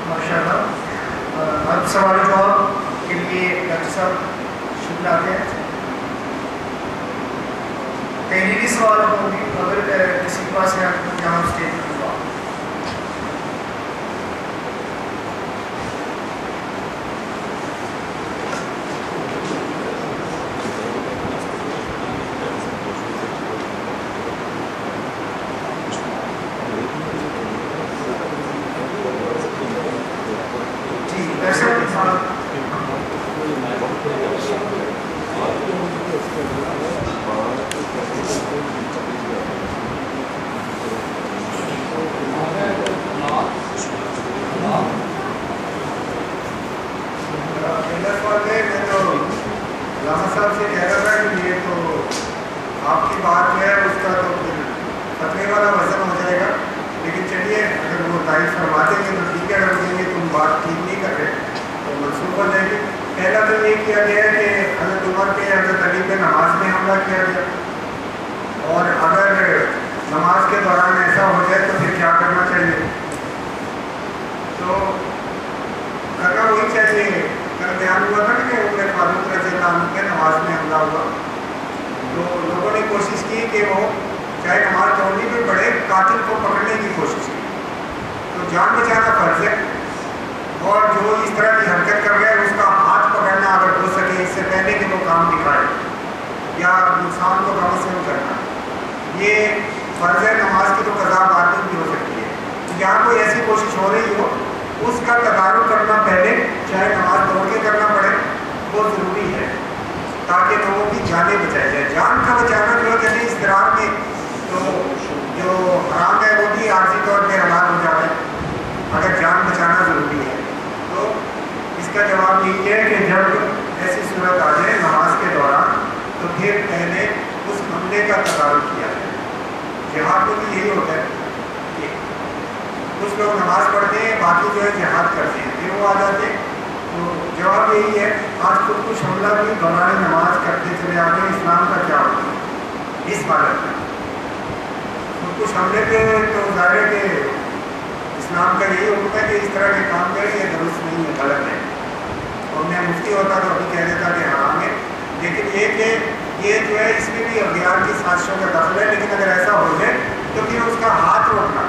ماشاء اللہ۔ اب سوال جواب کے لیے ڈاکٹر صاحب شکر آتے ہیں۔ تحریری سوال ہوگی اگر کسی کے پاس ہے یہاں اسٹیج پر جواب جی ویسے پہلا سوال ہے میں تو علامہ صاحب سے کہہ رہا تھا کہ یہ تو آپ کی بات جو ہے اس کا تو پھر فتوے والا وزن ہو جائے گا لیکن چلیے اگر وہ تعریف فرما دیں گے تو ٹھیک ہے اگر کہیں گے تم بات ٹھیک نہیں کر رہے تو منسوخ ہو جائے گی پہلا تو یہ کیا گیا ہے کہ حضرت عمر پہ حضرت علی پہ نماز میں حملہ کیا گیا اور اگر نماز کے دوران ایسا ہو جائے تو پھر کیا کرنا چاہیے تو کرنا وہی چاہیے کل بیان ہوا تھا کہ عمر فاروق رضی اللہ عنہ کے نماز میں حملہ ہوا تو لوگوں نے کوشش کی کہ وہ چاہے نماز توڑنے میں بڑے قاتل کو پکڑنے کی کوشش کی تو جان بچانا فرض ہے اور جو اس طرح کی حرکت کر رہے ہیں اس کا ہاتھ پکڑنا اگر ہو سکے اس سے پہلے کہ وہ کام دکھائے یا نقصان کو کم از کم کرنا یہ فرض نماز کی تو قضا بعد میں بھی ہو سکتی ہے۔ جہاں کوئی ایسی کوشش ہو رہی ہو، اس کا تدارک کرنا پہلے، چاہے نماز توڑ کے کرنا پڑے، وہ ضروری ہے۔ تاکہ لوگوں کی جانیں بچائی جائے جان کا بچانا جو ہے کہتے ہیں اس درار میں تو جو حرام ہے، وہ بھی عارضی طور پہ حلال ہو جاتا ہے۔ اگر جان بچانا ضروری ہے۔ تو اس کا جواب یہی ہے کہ جب ایسی صورت آ جائے نماز کے دوران، تو پھر پہلے اس حملے کا تدارک کیا۔ جائے جہاد میں بھی یہی ہوتا ہے۔ کہ کچھ لوگ نماز پڑھتے ہیں، باقی جو ہے جہاد کرتے ہیں۔ پھر وہ آ جاتے ہیں۔ تو جواب یہی ہے، آج خود کچھ حملہ بھی دوران نماز کرتے چلے آتے ہیں اسلام کا کیا ہوتا ہے؟ اس حالت میں۔ خود کچھ حملے پہ تو ظاہر ہے کہ اسلام کا یہی حکم ہے کہ اس طرح کے کام کریں، یہ درست نہیں ہے، غلط ہے۔ اور میں مفتی ہوتا تو ابھی کہہ دیتا کہ حرام ہے۔ لیکن یہ کہ یہ جو ہے اس میں بھی اخبار کی سازشوں کا دخل ہے، لیکن اگر ایسا ہو جائے تو پھر اس کا ہاتھ روکنا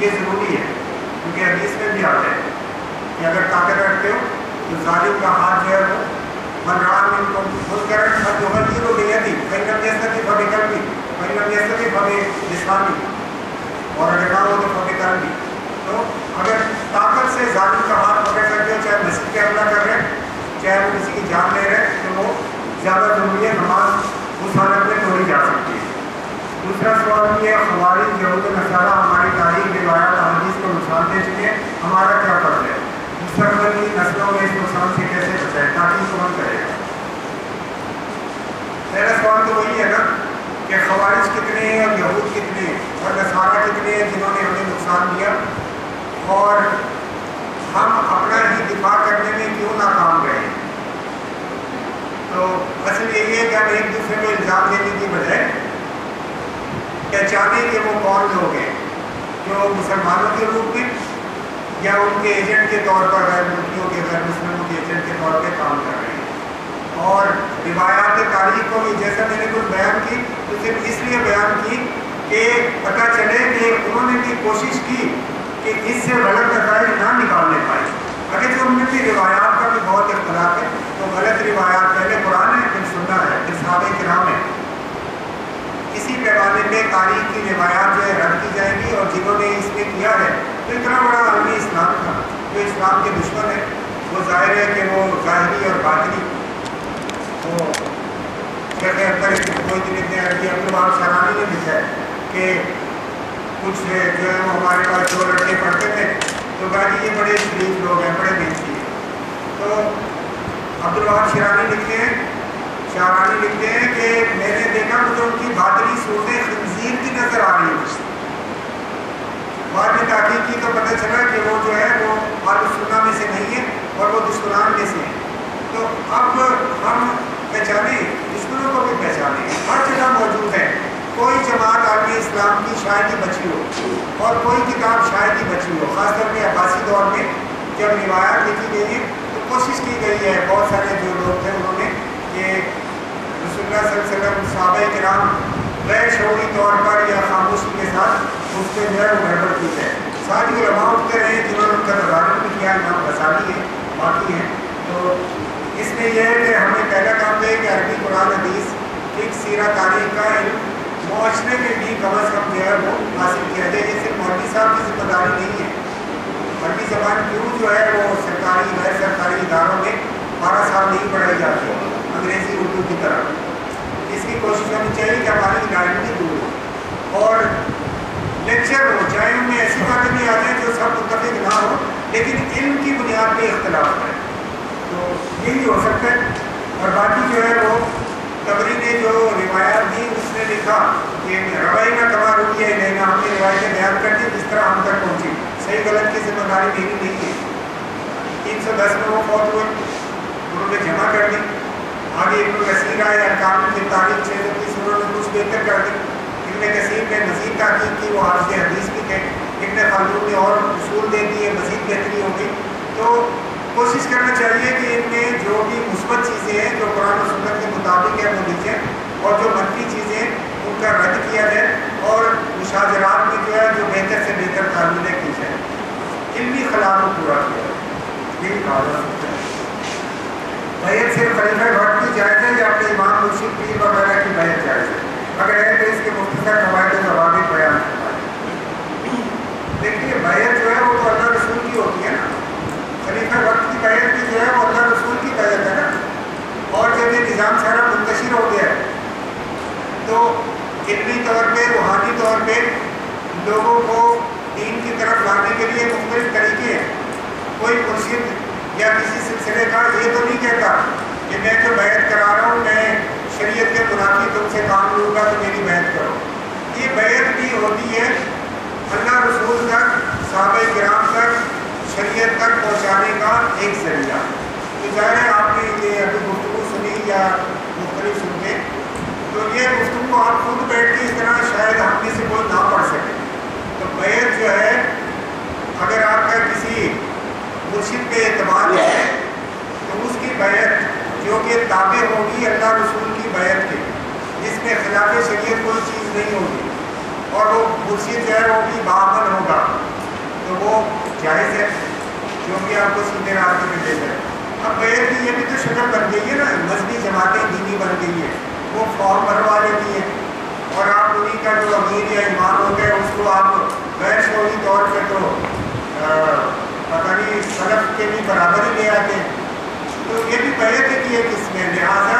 یہ ضروری ہے، کیونکہ حدیث میں بھی آتا ہے کہ اگر طاقت رکھتے ہو تو ظالم کا ہاتھ جو ہے وہ منران ان کو خود کر جو غلطی کو گئی تھی کہیں نہ جیسا کہ فبے کر بھی کہیں نہ جیسا کہ فبے جسمانی اور اگر نہ ہو تو فبے کر بھی تو اگر طاقت سے ظالم کا ہاتھ پکڑ سکتے ہو، چاہے مسجد پہ حملہ کر رہے ہیں، چاہے وہ کسی کی جان لے رہے تو وہ زیادہ ضروری ہے نماز اس حالت میں توڑی جا سکتی۔ ہے دوسرا سوال یہ ہے ہماری یہود نصارہ ہماری تاریخ روایات حدیث کو نقصان دے چکے ہیں، ہمارا کیا فرض ہے؟ مستقبل کی نسلوں میں اس نقصان سے کیسے بچائے تاکہ کون کرے۔ گا پہلا سوال تو وہی ہے نا کہ خوارج کتنے ہیں اور یہود کتنے ہیں؟ اور نصارہ کتنے ہیں جنہوں نے ہمیں نقصان دیا؟ اور ہم اپنا ہی دفاع کرنے میں کیوں ناکام رہے؟ تو اصل یہی ہے کہ ہم ایک دوسرے کو الزام دینے کی بجائے پہچانے کہ وہ کون لوگ ہیں، جو مسلمانوں کے روپ میں یا ان کے ایجنٹ کے طور پر غیر ملکیوں کے، غیر مسلموں کے ایجنٹ کے طور پہ کام کر رہے ہیں۔ اور روایات تاریخ کو بھی جیسا میں نے کچھ بیان کی، تو صرف اس لیے بیان کی کہ پتہ چلے کہ انہوں نے بھی کوشش کی کہ اس سے غلط نتائج نہ نکالنے پائے۔ اگر جو ان میں بھی روایات کا بھی بہت اختلاف ہے، تو غلط روایات پہلے قرآن ہے، پھر سننا ہے، پھر صحابہ کرام ہے اسی پیمانے پہ تاریخ کی روایات جو ہے رد کی جائیں گی اور جنہوں نے اس میں کیا ہے، تو اتنا بڑا عالمی اسلام تھا۔ جو اسلام کے دشمن ہے وہ ظاہر ہے کہ وہ ظاہری اور باطنی۔ وہ شیخ اکبر کوئی دن اتنے عربی عبد الباب شرانی نے لکھا ہے کہ کچھ جو ہے وہ ہمارے پاس جو لڑکے پڑھتے تھے۔ تو کہا کہ یہ بڑے شریف لوگ ہیں، بڑے محنتی ہیں۔ تو عبد الوہاب لکھتے ہیں شاہرانی لکھتے ہیں کہ میں نے دیکھا مجھے ان کی بادری صورتیں خنزیر کی نظر آ رہی ہیں۔ بعد میں تحقیق کی تو پتہ چلا کہ وہ جو ہے، وہ آل سنہ میں سے نہیں ہے اور وہ دشمنان میں سے ہیں۔ تو اب ہم پہچانے دشمنوں کو بھی پہچانے ہر جگہ موجود ہے کوئی جماعت عالمی اسلام کی شاید ہی بچی ہو اور کوئی کتاب شاید ہی بچی ہو، خاص طور پہ عباسی دور میں جب روایات لکھی گئی ہیں تو کوشش کی گئی ہے، بہت سارے جو لوگ تھے، انہوں نے کہ رسول اللہ صلی اللہ علیہ وسلم، صحابہ کرام غیر شعوری طور پر یا خاموشی کے ساتھ اس پہ جو ہے وہ گڑبڑ کی ہے ساری علماء اٹھتے رہے، جنہوں نے ان کا تدارک بھی کیا امام غزالی ہے، باقی ہیں۔ تو اس میں یہ ہے کہ ہمیں پہلا کام یہ ہے کہ عربی قرآن حدیث ایک سیرہ تاریخ کا علم معاشرے کے بھی کم از کم جو ہے وہ حاصل کیا جائے یہ صرف مولوی صاحب کی ذمہ داری نہیں ہے۔ عربی زبان کیوں جو ہے وہ سرکاری، غیر سرکاری اداروں میں بارہ سال نہیں پڑھائی جاتی انگریزی، اردو کی طرح۔ اس کی کوشش کرنی چاہیے کہ ہماری آئیڈینٹی دور ہو۔ اور لیکچر ہو، چاہے ان میں ایسی باتیں بھی آ جائیں جو سب متفق نہ ہو لیکن علم کی بنیاد پہ اختلاف ہے۔ تو یہی ہو سکتا ہے۔ اور باقی جو ہے وہ قبری نے جو روایات دی، اس نے لکھا کہ روائی میں کما روکیا ہے لینا ہم نے روایتیں بیان کر دی جس طرح ہم تک پہنچی۔ صحیح غلط کی ذمہ داری میری نہیں ہے تین سو دس میں وہ فوت ہوئے، انہوں نے جمع کر دی۔ آگے ابن کثیر آئے، ارکان کی تاریخ چھ سو تیس، انہوں نے کچھ بہتر کر دی۔ ابن کثیر نے مزید تحقیق کی، وہ حافظ حدیث بھی تھے ابن خلدون نے اور اصول دے دیے، مزید بہتری ہو گئی تو کوشش کرنا چاہیے کہ ان میں جو بھی مثبت چیزیں ہیں، جو قرآن و سنت کے مطابق ہے وہ لکھیں اور جو منفی چیزیں ان کا رد کیا جائے اور مشاجرات میں جو ہے، جو بہتر سے بہتر تعمیریں کی جائیں۔ علمی خلا کو پورا کیا جائے۔ یہی کہا جا سکتا ہے۔ بیت صرف خلیفہ وقت کی جائز ہے یا اپنے امام مرشد پیر وغیرہ کی بیت جائز ہے؟ اگر ہے تو اس کے مختصر قواعد و ضوابط بیان دیکھیے بیت جو ہے، وہ تو اللہ رسول کی ہوتی ہے۔ خلیفہ وقت کی بیت بھی جو ہے وہ اللہ رسول کی بیت ہے نا؟ اور جب یہ نظام سارا منتشر ہو گیا ہے تو علمی طور پہ، روحانی طور پہ لوگوں کو دین کی طرف لانے کے لیے مختلف طریقے ہیں۔ کوئی مرشد یا کسی سلسلے کا یہ تو نہیں کہتا کہ میں جو بیعت کرا رہا ہوں، میں شریعت کے منافی تم سے کام لوں گا، تو میری بیعت کرو۔ یہ بیعت بھی ہوتی ہے اللہ رسول تک، صحابہ کرام تک شریعت تک پہنچانے کا ایک ذریعہ۔ تو ظاہر ہے آپ نے یہ ابھی گفتگو سنی یا مختلف سنتے۔ تو یہ گفتگو آپ خود بیٹھ کے اس طرح شاید ہم میں سے کوئی نہ پڑھ سکے۔ تو بیعت جو ہے، اگر آپ کا کسی مرشد پہ اعتماد ہے، تو اس کی بیعت جو کہ تابع ہوگی اللہ رسول کی بیعت کے، جس میں خلاف شریعت کوئی چیز نہیں ہوگی۔ اور وہ مرشد جو ہے، وہ بھی باعمل ہوگا۔ تو وہ جائز ہے۔ جو کہ آپ کو سیدھے راستے میں دے جائے اب بیعت کی یہ بھی تو شکل بن گئی ہے نا مذہبی جماعتیں دینی بن گئی ہے وہ فارم بھروا لیتی ہیں۔ اور آپ انہیں کا جو امیر یا امام ہوتے ہیں اس کو آپ غیر شعوری طور پہ تو پتہ نہیں سلف کے بھی برابر ہی لے آتے ہیں۔ تو یہ بھی بیعت کی ایک اس میں لہٰذا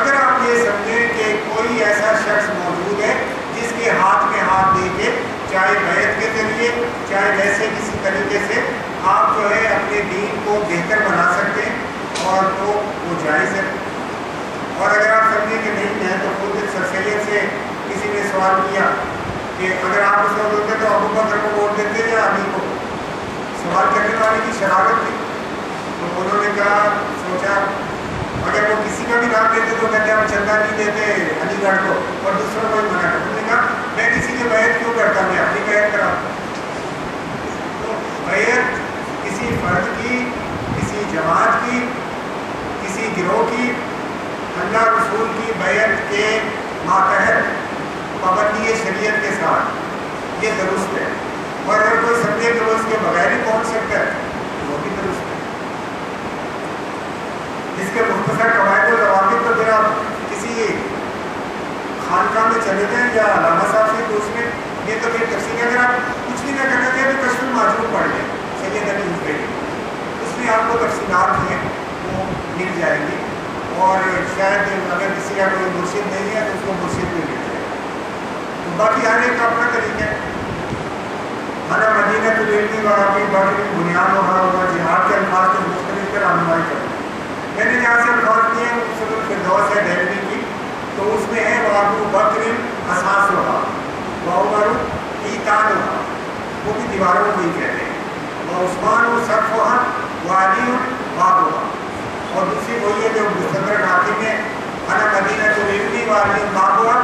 اگر آپ یہ سمجھیں کہ کوئی ایسا شخص موجود ہے جس کے ہاتھ میں ہاتھ دے کے چاہے بیعت کے ذریعے، چاہے ویسے کسی طریقے سے آپ جو ہے اپنے دین کو بہتر بنا سکتے ہیں اور تو وہ جائز ہے۔ اور اگر آپ سمجھیں کہ نہیں ہے تو خود سر سے کسی نے سوال کیا کہ اگر آپ اس وقت ہوتے تو ابو بکر کو ووٹ دیتے یا علی کو؟ سوال کرنے والے کی شرارت تھی۔ تو انہوں نے کہا، سوچا، اگر وہ کسی کا بھی نام دیتے تو کہتے ہم چندہ نہیں دیتے علی گڑھ کو، اور دوسروں کو منع کر انہوں نے کہا، میں کسی کی بیعت کیوں کرتا میں اپنی بیعت کرا تو بیعت کسی فرد کی، کسی جماعت کی، کسی گروہ کی، اللہ رسول کی بیعت کے ماتحت پابندی شریعت کے ساتھ یہ درست ہے۔ اور اگر کوئی سمجھے کہ وہ اس کے بغیر ہی پہنچ سکتا ہے تو وہ بھی درست ہے۔ اس کے مختصر قواعد و ضوابط تو پھر آپ کسی خانقاہ میں چلے جائیں یا علامہ صاحب سے تو اس میں یہ تو پھر تفصیل اگر آپ کچھ بھی نہ کرنا چاہیں تو کشمیر معذور پڑھ لیں سید علی اس میں آپ کو تفصیلات ہیں وہ مل جائیں گی۔ اور شاید اگر کسی کا کوئی مرشد نہیں ہے، تو اس کو مرشد بھی مل جائے۔ تو باقی ہر ایک کا اپنا طریقہ ہے۔ ہر مدینہ تو ریلوی اور اپنی بڑی بنیاد ہو ہوگا جہاد کے الفاظ کے مختلف پر رہنمائی کریں میں نے جہاں سے الفاظ دیے ہیں فردوس ہے دہلی کی، تو اس میں ہے بابو بکر اساس ہوا بابر ایتان ہوا وہ بھی دیواروں کو ہی کہتے ہیں۔ عثمان و سرف ہوا وہ علی باب ہوا اور دوسری وہی ہے جو صدر ڈاکی میں انا مدینہ تو ریلوی والی باب ہوا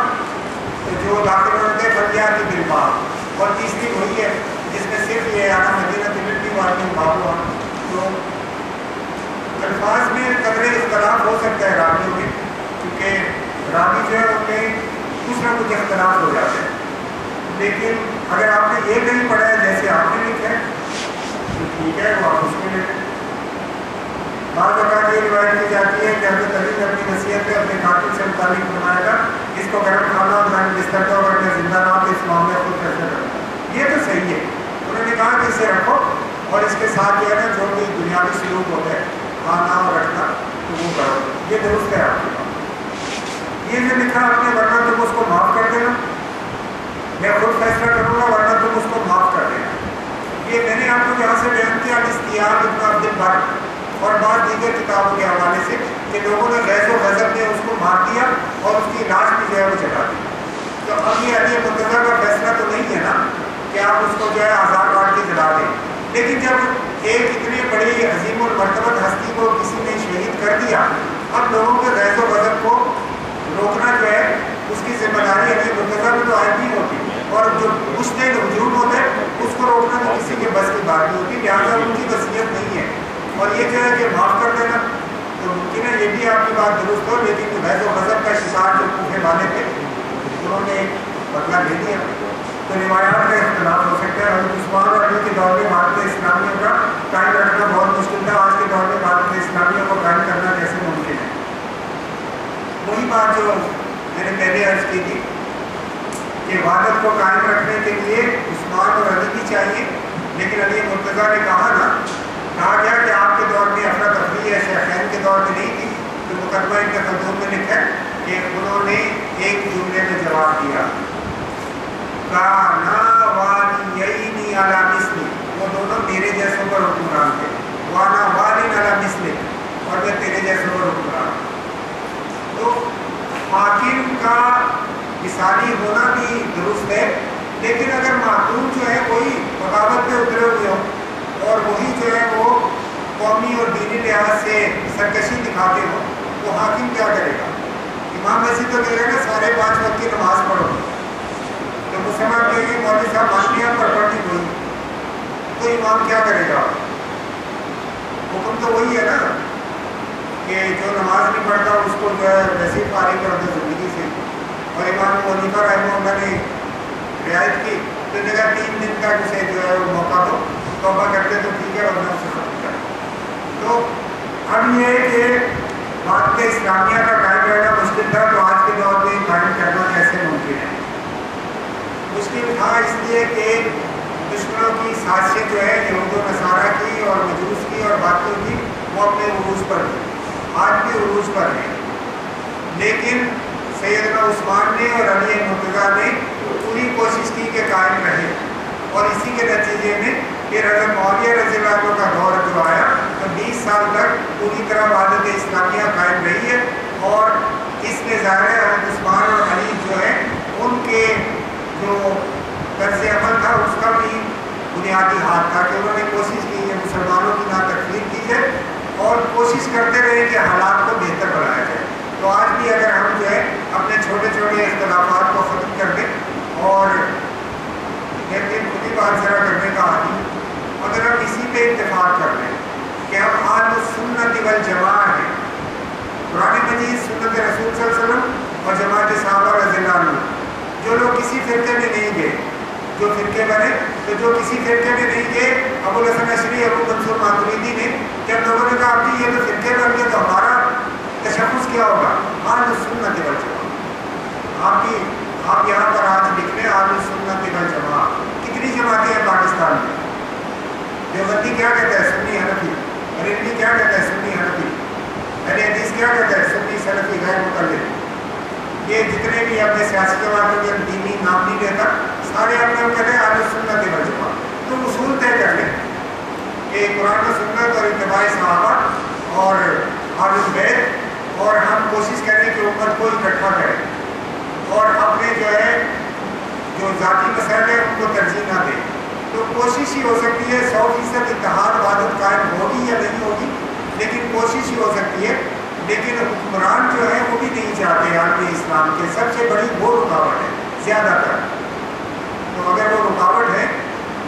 تو جو داخل ہوتے بندیا کی دل اور تیسری وہی ہے جس میں صرف یہ انا مدینہ تو ریلوی والی باب ہوا تو الفاظ میں قدر اختلاف ہو سکتا ہے راویوں میں، کیونکہ راوی جو ہے ان میں کچھ نہ کچھ اختلاف ہو جاتے ہیں لیکن اگر آپ نے یہ نہیں پڑھا ہے جیسے آپ نے لکھا ہے ٹھیک ہے وہ آپ اس میں لکھیں بعض اوقات یہ روایت کی جاتی ہے کہ حضرت علی نے اپنی نصیحت میں اپنے قاتل سے متعلق فرمایا تھا اس کو گرم کھانا اور گرم بستر کا اور اگر زندہ نہ تو اس معاملے خود فیصلہ کروں یہ تو صحیح ہے انہوں نے کہا کہ اسے رکھو اور اس کے ساتھ جو ہے نا جو بھی دنیاوی سلوک ہوتا ہے کھانا اور رکھنا تو وہ کرو یہ درست ہے آپ کے پاس یہ جو لکھا آپ نے ورنہ تم اس کو معاف کر دینا۔ میں خود فیصلہ کروں گا ورنہ تم اس کو معاف کر دینا یہ میں نے آپ کو یہاں سے بیان کیا اشتیاق ابن عبد البر اور بعض دیگر کتابوں کے حوالے سے کہ لوگوں نے غیظ و غضب نے اس کو مار دیا اور اس کی لاش بھی جو ہے وہ چلا دی۔ تو اب یہ علی مرتضیٰ کا فیصلہ تو نہیں ہے نا کہ آپ اس کو جو ہے آزاد کاٹ کے جلا دیں۔ لیکن جب ایک اتنی بڑی عظیم المرتبت ہستی کو کسی نے شہید کر دیا، اب لوگوں کے غیظ و غضب کو روکنا جو ہے، اس کی ذمہ داری علی مرتضیٰ میں تو عائد نہیں ہوتی۔ اور جو مشتعل ہجوم ہوتا ہے اس کو روکنا تو کسی کے بس کی بات نہیں ہوتی، لہٰذا ان کی وصیت نہیں ہے۔ اور یہ جو ہے کہ معاف کر دینا۔ تو ممکن ہے یہ بھی آپ کی بات درست ہو، لیکن غیظ و غضب کا شکار جو کوفے والے تھے انہوں نے بدلا لے دیا۔ تو روایات کا اختلاف ہو سکتا ہے۔ حضرت عثمان اور علی کے دور میں بھارت اسلامیہ کا قائم رکھنا بہت مشکل تھا۔ آج کے دور میں بھارت اسلامیہ کو قائم کرنا کیسے ممکن ہے؟ وہی بات جو میں نے پہلے عرض کی تھی۔ کہ وادت کو قائم رکھنے کے لیے عثمان اور علی بھی چاہیے۔ لیکن علی مرتضیٰ نے کہا نا، کہا گیا کہ آپ کے دور میں افراتفری ہے شیخین کے دور میں نہیں تھی تو مقدمہ ان کے خطوط میں لکھا ہے کہ انہوں نے ایک جملے میں جواب دیا۔ کانا والی اعلیٰ مسلی وہ دونوں میرے جیسوں پر حکمران تھے۔ وانا والی اعلیٰ مسلی اور میں تیرے جیسوں پر حکمران۔ تو حاکم کا مثالی ہونا بھی درست ہے، لیکن اگر معقول جو ہے کوئی بغاوت پہ اترے ہوئے ہوں اور وہی جو ہے وہ قومی اور دینی لحاظ سے سرکشی دکھاتے ہوں تو حاکم کیا کرے گا؟ امام مسجد تو کہے گا سارے پانچ وقت کی نماز پڑھو۔ تو مسلمان کہیں گے مولوی صاحب مانگیا پر پڑھنی ہوئی۔ تو امام کیا کرے گا؟ حکم تو وہی ہے نا کہ جو نماز نہیں پڑھتا، اس کو جو ہے ویسے ہی پاری کر دو زندگی سے اور امام منیفا رحمہ اللہ نے رعایت کی۔ تو جگہ تین دن تک اسے جو ہے وہ موقع دو۔ توبہ کرتے تو ٹھیک ہے، ورنہ اسے ختم کر تو اب یہ ہے کہ بات اسلامیہ کا قائم رہنا مشکل تھا، تو آج کے دور میں قائم کرنا کیسے ممکن ہے؟ مشکل تھا اس لیے کہ دشمنوں کی سازشیں جو ہے یہود و نصارہ کی اور مجوس کی اور باقیوں کی، وہ اپنے عروج پر تھی آج بھی عروج پر ہیں۔ لیکن سیدنا عثمان نے اور علی مرتضیٰ نے پوری کوشش کی کہ قائم رہے۔ اور اسی کے نتیجے میں پھر حضرت معاویہ رضی اللہ عنہ کا دور جو آیا، تو بیس سال تک پوری طرح عادت اسلامیہ قائم رہی ہے۔ اور اس میں ظاہر ہے، حضرت عثمان اور علی جو ہے ان کے جو طرز عمل تھا، اس کا بھی بنیادی ہاتھ تھا کہ انہوں نے کوشش کی ہے مسلمانوں کی نا تکلیف کی ہے اور کوشش کرتے رہے کہ حالات کو بہتر بنایا جائے۔ تو آج بھی اگر ہم جو ہے اپنے چھوٹے چھوٹے اختلافات کو ختم کر دیں اور لیکن خود ہی بات ذرا کرنے کا عادی اگر ہم اسی پہ اتفاق کر لیں کہ ہم آج سنت والجماع ہیں۔ قرآن مجید سنت رسول صلی اللہ علیہ وسلم اور جماعت صحابہ رضی اللہ عنہ۔ جو لوگ کسی فرقے میں نہیں گئے، جو فرقے بنے، تو جو کسی فرقے میں نہیں گئے، ابو الحسن اشری، ابو منصور ماتریدی نے، جب لوگوں نے کہا اب جی یہ تو فرقے بن گئے تو ہمارا تشخص کیا ہوگا؟ آج سنت والجماع آپ کی آپ یہاں پر آج لکھ رہے لیں آج سنت والجماع کتنی جماعتیں ہیں پاکستان میں؟ دیوبندی کیا کہتا ہے؟ سنی حنفی۔ رنڈی کیا کہتا ہے؟ سنی حنفی۔ اہل حدیث کیا کہتا ہے؟ سنی سلفی غیر متعلق۔ یہ جتنے بھی اپنے سیاسی جماعتوں کے دینی نام نہیں لیتا، سارے اپنے ہم کہتے ہیں، آج سنت والجماع تو اصول طے کر لیں۔ کہ قرآن و سنت اور اتباع صحابہ اور حافظ بیت اور ہم کوشش کریں کہ امت کو اکٹھا کریں اور اپنے جو ہے، جو ذاتی مسائل ہیں، ان کو ترجیح نہ دیں تو کوشش ہی ہو سکتی ہے، سو فیصد اتحاد عبادت قائم ہوگی یا نہیں ہوگی، لیکن کوشش ہی ہو سکتی ہے۔ لیکن حکمران جو ہے، وہ بھی نہیں چاہتے عالمی اسلام کے سب سے بڑی وہ رکاوٹ ہے، زیادہ تر۔ تو اگر وہ رکاوٹ ہے،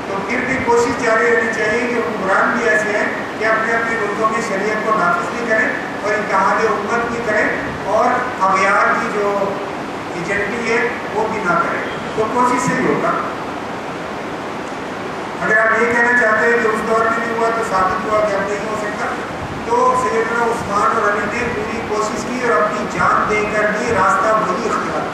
تو پھر بھی کوشش جاری رہنی چاہیے کہ حکمران بھی ایسے ہیں کہ اپنے اپنے ملکوں میں شریعت کو نافذ بھی کریں اور اتحاد امت بھی کریں اور اغیار کی جو ایجنٹی ہے وہ بھی نہ کریں۔ تو کوشش سے ہی ہوگا۔ اگر آپ یہ کہنا چاہتے ہیں کہ اس دور میں نہیں ہوا تو ثابت ہوا کہ اب نہیں ہو سکتا، تو سیدنا عثمان اور علی نے پوری کوشش کی اور اپنی جان دے کر بھی راستہ وہی اختیار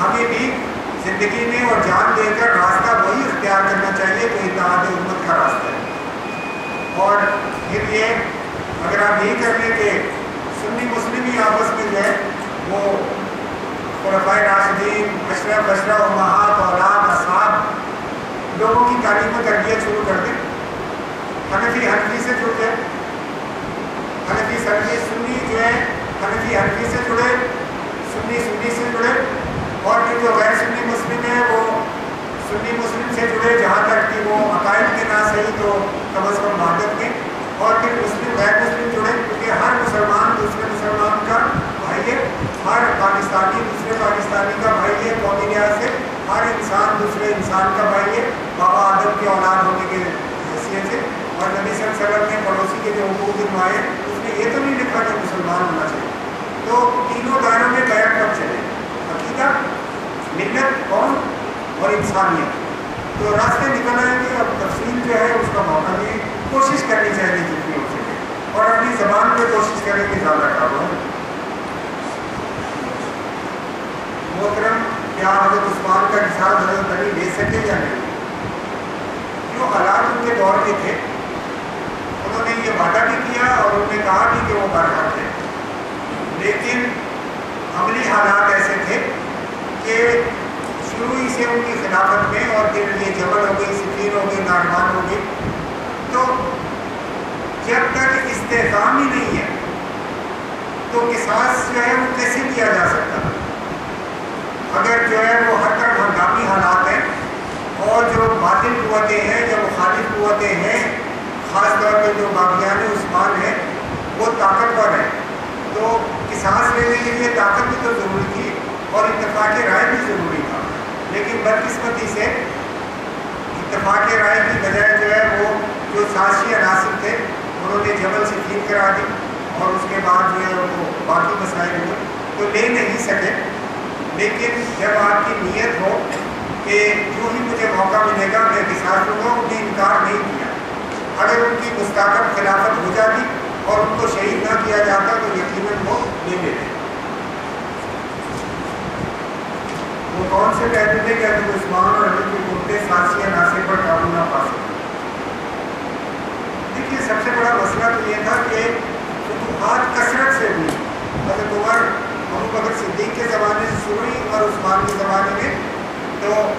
ہمیں بھی زندگی میں اور جان دے کر راستہ وہی اختیار کرنا چاہیے جو اتحاد امت کا راستہ ہے۔ اور پھر یہ اگر آپ یہی کر لیں کہ سنی مسلم ہی آپس میں جو ہے، وہ خلفۂ راشدین اشرف اشرف امہات اولاد، اصحاب، لوگوں کی تعلیم و تربیت شروع کر دیں۔ حنفی حنفی سے جڑ جائے حنفی سنفی سنی جو ہے، حنفی حنفی سے جڑے۔ سنی سنی سے جڑے۔ اور پھر جو غیر سنی مسلم ہے وہ سنی مسلم سے جڑے جہاں تک کہ وہ عقائد کے نہ صحیح تو کم از کم وحدت کے اور پھر مسلم، غیر مسلم جڑے، کیونکہ ہر مسلمان دوسرے مسلمان کا بھائی ہے، ہر پاکستانی دوسرے پاکستانی کا بھائی ہے قومی لحاظ سے ہر انسان دوسرے انسان کا بھائی ہے، بابا آدم کے اولاد ہونے کے حیثیت سے۔ اور نبی صلی اللہ علیہ وسلم نے پڑوسی کے جو حقوق دنوائے اس میں یہ تو نہیں لکھا کہ مسلمان ہونا چاہیے۔ تو تینوں دائروں میں بیٹھ کر چلے۔ حقیقت ملت قوم اور انسانیت۔ تو راستے نکل آئیں گے اب تفصیل جو ہے اس کا موقع دیں کوشش کرنی چاہیے جتنی ہو سکے۔ اور اپنی زبان پہ کوشش کریں کہ زیادہ کام ہو۔ محترم، کیا حضرت عثمان کا حساب حضرت علی لے سکے یا نہیں؟ جو حالات ان کے دور میں تھے؟ انہوں نے یہ وعدہ بھی کیا اور انہوں نے کہا بھی کہ وہ برحق ہے لیکن عملی حالات ایسے تھے کہ شروع ہی سے ان کی خلافت میں اور پھر یہ جبل ہو گئی، سفیر ہو گئی نارمان ہو گئی تو جب تک استحکام ہی نہیں ہے، تو قصاص جو ہے وہ کیسے کیا جا سکتا؟ اگر جو ہے وہ ہر طرف ہنگامی حالات ہیں اور جو باطل قوتیں ہیں، جو مخالف قوتیں ہیں، خاص طور پہ جو باغیان عثمان ہے وہ طاقتور ہے تو قصاص لینے کے لیے طاقت بھی تو ضروری تھی اور اتفاق رائے بھی ضروری لیکن بدقسمتی سے اتفاق رائے کی بجائے جو ہے وہ جو سازشی عناصر تھے، انہوں نے جبل سے ٹھیک کرا دی اور اس کے بعد جو ہے وہ باقی مسائل ہوئے۔ تو لے نہیں سکے، لیکن جب آپ کی نیت ہو کہ جو ہی مجھے موقع ملے گا، میں قصاص لوں گا انہوں نے انکار نہیں کیا۔ اگر ان کی مستقب خلافت ہو جاتی اور ان کو شہید نہ کیا جاتا تو یقیناً وہ لے لیتے۔ وہ کون سے کہتے تھے کہ حضرت عثمان اور علی کے کرتے سانسی عناصر پر قابو نہ پا سکتے دیکھیے، سب سے بڑا مسئلہ تو یہ تھا کہ فتوحات کثرت سے ہوئی۔ حضرت عمر، ابو بکر صدیق کے زمانے سے شروع ہوئی اور عثمان کے زمانے میں۔ تو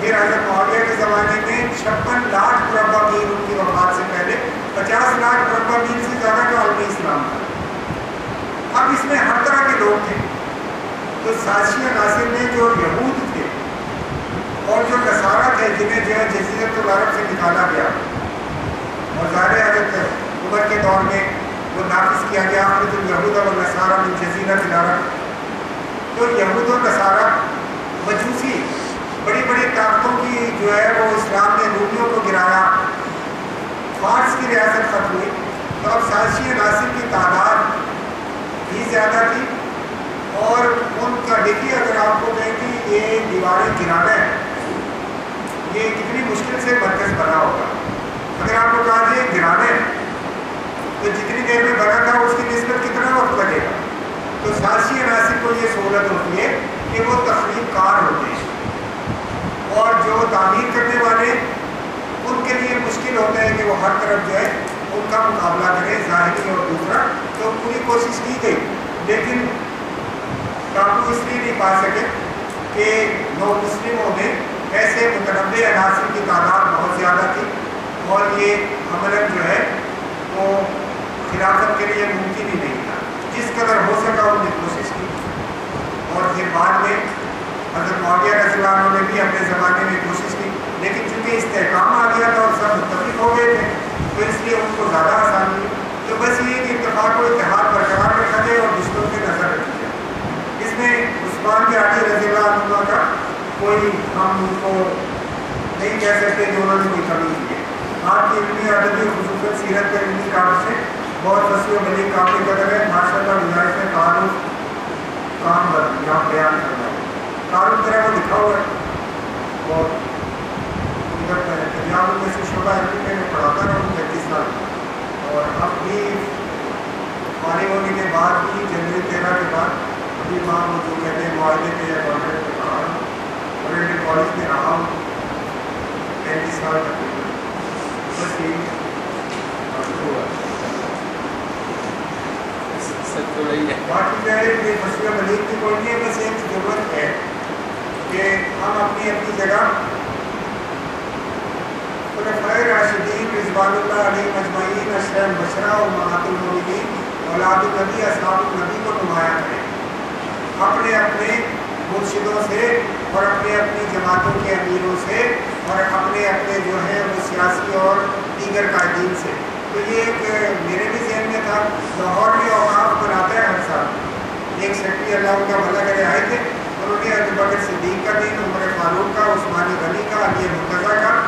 پھر حضرت معاویہ کے زمانے میں چھپن لاکھ مربع میل ان کی وفات سے پہلے، پچاس لاکھ مربع میل سے زیادہ کا عالمی اسلام تھا۔ اب اس میں ہر طرح کے لوگ تھے تو سازشی عناصر میں جو یہود تھے اور جو نصارہ تھے، جنہیں جو ہے جزیرت العرب سے نکالا گیا۔ اور ظاہر حضرت عمر کے دور میں وہ نافذ کیا گیا حضرت الہود اور نصارہ میں جزیرت العرب تو یہود و نصارہ مجوسی، بڑی بڑی طاقتوں کی جو ہے وہ اسلام نے رومیوں کو گرایا۔ فارس کی ریاست ختم ہوئی۔ تو اب سازشی عناصر کی تعداد بھی زیادہ تھی۔ اور ان کا دیکھیے اگر آپ کو کہیں کہ یہ دیواریں گرانا ہے، یہ کتنی مشکل سے مرکز بنا ہوگا۔ اگر آپ کو کہا جائے گرانا ہے، تو جتنی دیر میں بنا تھا، اس کی نسبت کتنا وقت لگے گا؟ تو سازشی عناصر کو یہ سہولت ہوتی ہے کہ وہ تخلیق کار ہوتے ہیں۔ اور جو تعمیر کرنے والے، ان کے لیے مشکل ہوتا ہے کہ وہ ہر طرف جو ہے، ان کا مقابلہ کرے، ظاہری اور دوسرا۔ تو پوری کوشش کی گئی، لیکن قابو اس لیے نہیں پا سکے کہ نو مسلموں میں ایسے متنوع عناصر کی تعداد بہت زیادہ تھی اور یہ عمل جو ہے وہ خلافت کے لیے ممکن ہی نہیں تھا۔ جس قدر ہو سکا انہوں نے کوشش کی۔ اور پھر بعد میں حضرت معاویہ رضی اللہ عنہ نے بھی اپنے زمانے میں کوشش کی، لیکن چونکہ استحکام آ گیا تھا اور سب متفق ہو گئے تھے، تو اس لیے ان کو زیادہ آسانی ہوئی۔ تو بس یہ کہ اتفاق و اتحاد برقرار رکھا جائے اور دشمنوں کی نظر رکھی جائے۔ اس میں عثمان کے عالی رضی اللہ عنہ کا کوئی ہم ان کو نہیں کہہ سکتے کہ انہوں نے کوئی کمی کی ہے۔ آپ کی علمی ادبی خصوصاً سیرت کے علمی کام سے بہت وسیع و بلی قابل قدر ہے۔ ماشاء اللہ گزارش ہے تعارف کام بن یہاں بیان کرنا ہے تعارف طرح وہ لکھا ہوا ہے۔ اور ادھر پنجاب میں سے شعبہ علمی میں میں پڑھاتا رہا ہوں پینتیس سال اور اب بھی فارغ ہونے کے بعد بھی جنوری تیرہ کے بعد ابھی وہاں وہ جو کہتے ہیں معاہدے پہ یا کانٹریکٹ پہ پڑھا رہا ہوں اور کالج میں رہا ہوں پینتیس سال تک بس یہی باقی یہ مسئلہ ملیک کی کوئی نہیں ہے بس ایک ضرورت ہے کہ ہم اپنی اپنی جگہ راشدین رضوان اللہ علیہ مجمعین اشرف بشرا اور محات اولاد النبی اصحاب النبی کو نمایاں کریں۔ اپنے اپنے مرشدوں سے اور اپنے اپنی جماعتوں کے امیروں سے اور اپنے اپنے جو ہیں وہ سیاسی اور دیگر قائدین سے۔ تو یہ ایک میرے بھی ذہن میں تھا، لاہور میں اوقاف مناتا ہے ہر سال۔ ایک سیکٹری اللہ ان کا بھلا کرے آئے تھے، انہوں نے ابو بکر صدیق کا دن عمر فاروق کا، عثمان غنی کا، علی مرتضیٰ کا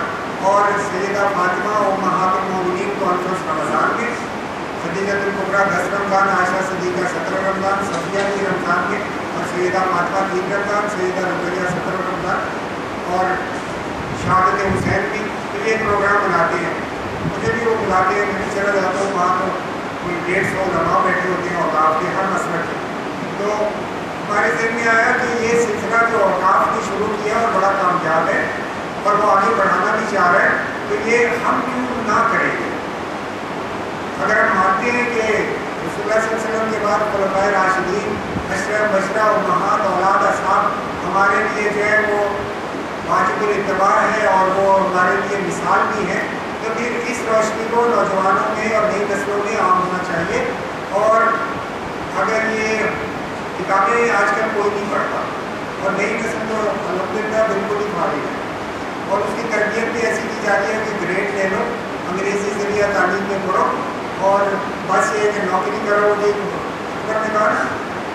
اور سیدہ فاطمہ اور محاب المعین کانفرنس رمضان کے صدیقت القبرا دس رمضان، عائشہ صدیقہ سترہ رمضان، صفیہ کی رمضان کے سیدہ فاطمہ تین رمضان سیدہ رقیہ سترہ رمضان اور شہادت حسین بھی تو یہ پروگرام بناتے ہیں۔ مجھے بھی وہ بلاتے ہیں میں بھی چلا جاتا ہوں وہاں تو کوئی ڈیڑھ سو لمحہ بیٹھے ہوتے ہیں اور آپ کے ہر مسئلہ کے۔ تو ہمارے ذہن میں آیا کہ یہ سلسلہ جو اوقاف نے شروع کیا اور بڑا کامیاب ہے اور وہ آگے بڑھانا بھی چاہ رہا ہے، تو یہ ہم کیوں نہ کریں؟ گے اگر ہم مانتے ہیں کہ رسول اللہ صلی اللہ علیہ وسلم کے بعد خلفۂ راشدین اشرف بشرہ و محاد اولاد اصحاب ہمارے لیے جو ہے وہ واجب الاتباع ہے اور وہ ہمارے لیے مثال بھی ہے تو پھر اس روشنی کو نوجوانوں میں اور نئی نسلوں میں عام ہونا چاہیے۔ اور اگر یہ کتابیں آج کل کوئی نہیں پڑھتا، اور نئی نسل تو الحمد للہ بالکل ہی خالی ہے۔ اور اس کی تربیت بھی ایسی کی جاتی ہے کہ گریڈ لے لو، انگریزی ذریعہ تعلیم میں پڑھو۔ اور بس یہ کہ نوکری کرو گے اکبر نے کہا نا،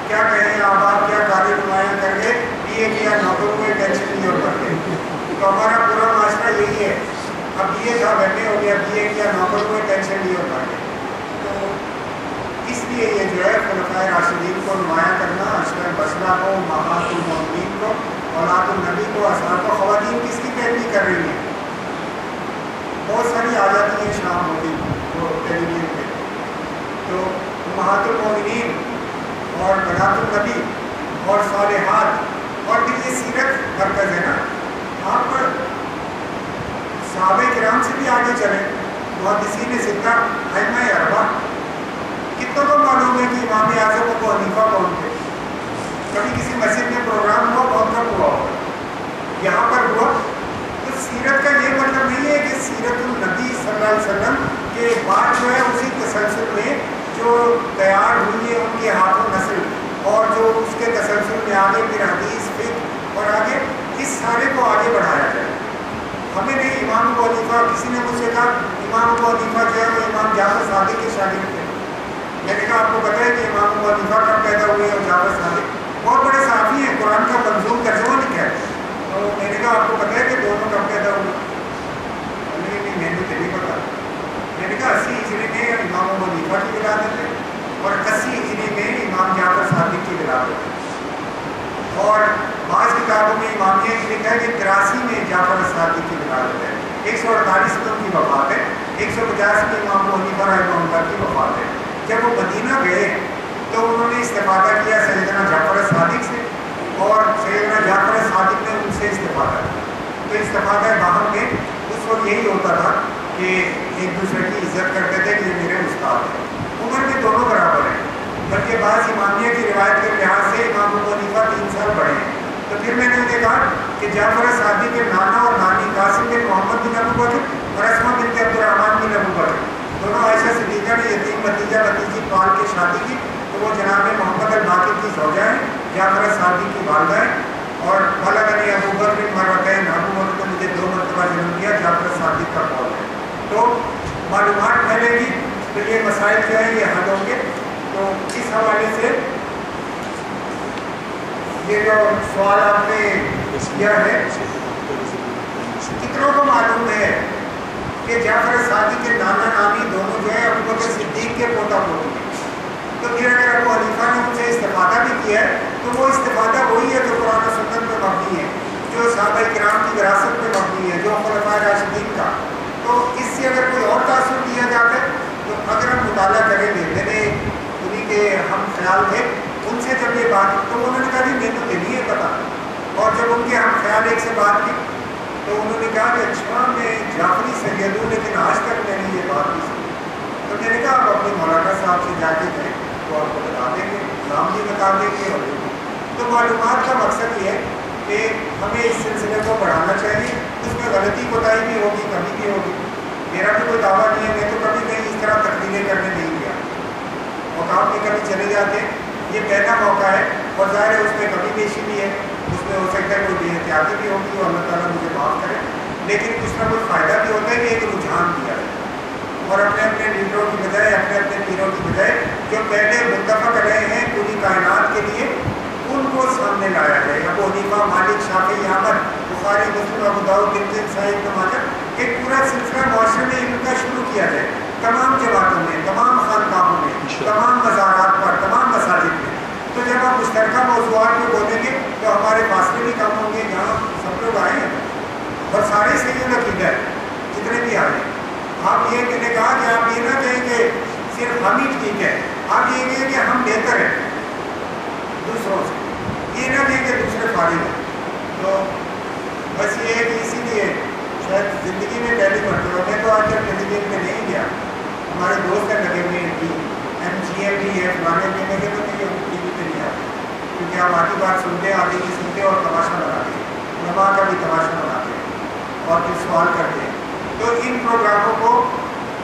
کیا کہیں آپ آپ کیا کاریہ نمایاں کر کے بی اے کیا نوکروں کو ٹینشن نہیں ہو کرتے تو ہمارا پورا معاشرہ یہی ہے۔ اب بی اے تھا بیٹھے ہو گیا بی اے کیا نوکروں کو ٹینشن نہیں ہو پاتے تو اس لیے یہ جو ہے خلفۂ راشدین کو نمایاں کرنا اشرف بسرا کو محمد المعین کو، اولاد النبی کو، اصحاب کو، خواتین کس کی پیروی کر رہی ہیں؟ بہت ساری آ جاتی ہیں شام ہوتی وہ ٹیلی ویژن تو محات المعین اور بنات النبی اور صالحات اور پھر یہ سیرت مرکز ہے نا آپ صحابہ کرام سے بھی آگے چلیں محدثین زندہ حیمہ اربا کتنوں کو معلوم ہے کہ امام اعظم کو حنیفہ کون تھے کبھی کسی مسجد میں پروگرام ہوا بہت کم ہوا ہوگا یہاں پر ہوا۔ تو سیرت کا یہ مطلب نہیں ہے کہ سیرت النبی صلی اللہ علیہ وسلم کے بعد جو ہے اسی تسلسل میں جو تیار ہوئی ہے ان کے ہاتھوں نسل اور جو اس کے تسلسل میں آگے پھر حدیث فکر اور آگے اس سارے کو آگے بڑھایا جائے۔ ہمیں نہیں، امام ابو حنیفہ، کسی نے مجھ سے کہا، امام ابو حنیفہ جو ہے وہ امام جعفر صادق کے شاگرد تھے۔ میں نے کہا، آپ کو پتہ ہے کہ امام ابو حنیفہ کب پیدا ہوئے اور جعفر صادق؟ بہت بڑے صحافی ہیں، قرآن کا منظوم ترجمہ لکھا ہے۔ تو میں نے کہا، آپ کو پتہ ہے کہ دونوں کب پیدا ہوئے نہیں نہیں میں نے تو نہیں پتا میں نے کہا اسی ہجری میں امام ابو حنیفہ کی ولادت ہے اور اسی ہجری میں امام جعفر صادق کی ولادت ہے اور بعض کتابوں میں امامیہ یہ لکھا ہے کہ تراسی میں جعفر صادق کی ولادت ہے ایک سو اڑتالیس میں ان کی وفات ہے، ایک سو پچاس میں امام ابو حنیفہ رحمہ اللہ کی وفات ہے۔ جب وہ مدینہ گئے تو انہوں نے استفادہ کیا سیدنا جعفر صادق سے اور سیدنا جعفر صادق نے ان سے استفادہ کیا۔ تو استفادہ باہم میں اس وقت یہی ہوتا تھا کہ ایک دوسرے کی عزت کرتے تھے کہ یہ میرے استاد ہیں۔ عمر میں دونوں برابر ہیں، بلکہ بعض امامیہ کی روایت کے لحاظ سے امام ابو حنیفہ تین سال بڑے ہیں۔ تو پھر میں نے انہیں کہا کہ جعفر صادق کے نانا اور نانی قاسم بن محمد بن ابو بکر اور اسما بن عبد الرحمان بن ابو بکر۔ دونوں عائشہ صدیقہ نے یتیم بتیجہ بتیجی پال کے شادی کی تو وہ جناب محمد الباقر کی زوجہ ہیں، جعفر صادق کی والدہ ہیں۔ اور بلغ علی ابو بکر بن مرتین ابو بکر کو مجھے دو مرتبہ جنم دیا، جعفر صادق کا قول ہے۔ تو معلومات پھیلے گی۔ تو یہ مسائل جو ہیں یہ حل ہوں گے۔ تو اس حوالے سے یہ جو سوال آپ نے کیا ہے، کتنوں کو معلوم ہے کہ جعفر صادق کے نانا نانی دونوں جو ہے ابو بکر صدیق کے پوتا پوتی ہیں۔ تو پھر اگر ابو حنیفہ نے ان سے استفادہ بھی کیا ہے، تو وہ استفادہ وہی ہے جو قرآن و سنت پہ مبنی ہے، جو صحابہ کرام کی وراثت پہ مبنی ہے، جو خلفۂ راشدین کا۔ تو اس سے اگر کوئی اور تاثر دیا جاتا ہے، تو اگر ہم مطالعہ کریں گے میرے انہیں کے ہم خیال تھے، ان سے جب یہ بات تو انہوں نے کہا جی میں تو نہیں ہے پتا۔ اور جب ان کے ہم خیال ایک سے بات کی، تو انہوں نے کہا کہ اچھا میں جعفری سید ہوں لیکن آج تک میں نے یہ بات نہیں سنی۔ تو میں نے کہا، آپ اپنے مولانا صاحب سے جا کے کریں تو آپ کو بتا دیں گے، نام بھی بتا دیں گے اور تو معلومات کا مقصد یہ ہے کہ ہمیں اس سلسلے کو بڑھانا غلطی کوتاہی بھی ہوگی کمی بھی ہوگی۔ میرا بھی کوئی دعویٰ نہیں ہے، میں تو کبھی کہیں اس طرح تقریریں کرنے نہیں گیا۔ مقام میں کبھی چلے جاتے ہیں، یہ پہلا موقع ہے اور ظاہر ہے اس میں کمی بیشی بھی ہے، اس میں ہو سکتا ہے کوئی بے احتیاطی بھی ہوگی اور اللہ تعالیٰ مجھے معاف کرے۔ لیکن کچھ نہ کچھ فائدہ بھی ہوتا ہے کہ ایک رجحان دیا ہے اور اپنے اپنے لیڈروں کی بجائے، اپنے اپنے پیروں کی بجائے، جو پہلے متفق رہے ہیں پوری کائنات کے لیے، ان کو سامنے لایا جائے۔ ابو حنیفہ، مالک شافی احمد بخاری مسلم ابو داؤد تنظیم صاحب نماز ایک پورا سلسلہ معاشرے میں ان کا شروع کیا جائے۔ تمام جماعتوں میں تمام خانقاہوں میں تمام مزارات پر تمام مساجد میں۔ تو جب آپ مشترکہ موضوعات میں بولیں گے تو ہمارے فاصلے بھی کم ہوں گے۔ جہاں سب لوگ آئے ہیں۔ اور سارے صحیح عقیدہ ہے جتنے بھی آئے ہیں۔ آپ یہ میں نے کہا کہ آپ یہ نہ کہیں کہ صرف ہم ہی ٹھیک ہے آپ یہ کہیں کہ ہم بہتر ہیں۔ دوسروں سے۔ یہ نہ دیں کہ دوسرے فارغ ہیں۔ تو بس یہ ہے کہ اسی لیے شاید زندگی میں پہلی مرتبہ میں تو آج تک ٹیلی ویژن میں نہیں گیا۔ ہمارے دوست ہیں لگے ہوئے ہیں ایم جی ایم بھی ہے، فلانے میں میں کہتا ہوں ٹی وی پہ نہیں آتے۔ کیونکہ ہم آتی بات سنتے ہیں آگے کی سنتے اور تماشا لگاتے ہیں۔ علماء کا بھی تماشا لگاتے ہیں اور پھر سوال کرتے ہیں۔ تو ان پروگراموں کو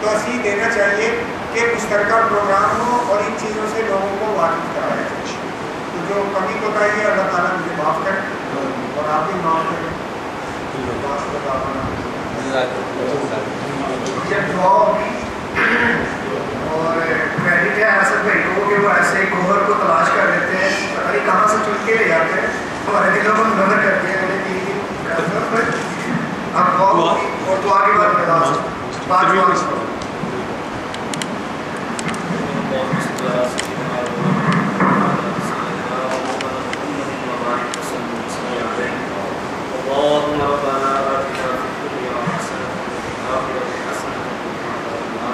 توسیع دینا چاہیے کہ مشترکہ پروگرام ہو اور ان چیزوں سے لوگوں کو واقف کرایا جائے۔ تو جو کمی کو ہے، اللہ تعالیٰ مجھے معاف کریں اور آپ بھی معاف کریں۔ اور کریڈٹ ہے ایسا بھائی کو کہ وہ ایسے گوہر کو تلاش کر دیتے ہیں پتہ نہیں کہاں سے چن کے لے جاتے ہیں ہمارے دلوں کو نظر کرتے ہیں ہمیں تین دن اب دعا ہوگی اور دعا کے بعد بتا پانچ اللهم ربنا آتنا في الدنيا حسنة وفي الآخرة حسنة وقنا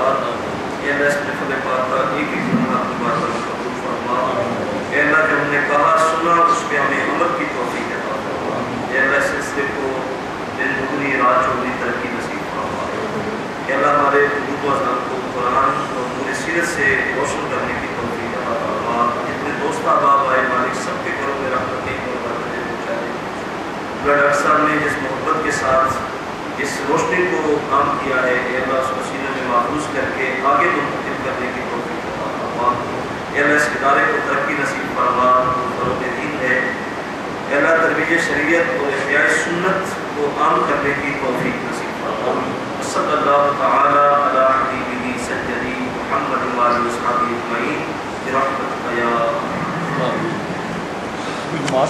عذاب النار. اے اللہ، اس پاک کا ایک ایک جملہ قبول فرما. اے اللہ، جو ہم نے کہا، سنا، اس پہ ہمیں عمل کی توفیق عطا فرما. اے اللہ، اس سلسلے کو دن دگنی رات چوگنی ترقی نصیب فرما. اے اللہ، ہمارے قلوب و اذان کو قرآن اور پوری سیرت سے روشن کرنے کی توفیق عطا فرما. جتنے دوست احباب آئے، مالک، سب کے گھروں میں رحمت کی اور برکتیں پہنچائے ڈاکٹر صاحب نے جس محبت کے ساتھ اس روشنی کو کام کیا ہے، اے اللہ اس کو سینے میں محفوظ کر کے آگے منتقل کرنے کی توفیق عطا فرما اے اللہ اس ادارے کو ترقی نصیب فرما فروغ دین ہے۔ اے اللہ ترویج شریعت اور احیاء سنت کو عام کرنے کی توفیق نصیب فرما۔ صلی اللہ تعالی علی حبیبہ سیدی محمد و علیہ وصحبہ اجمعین، برحمتک یا نماز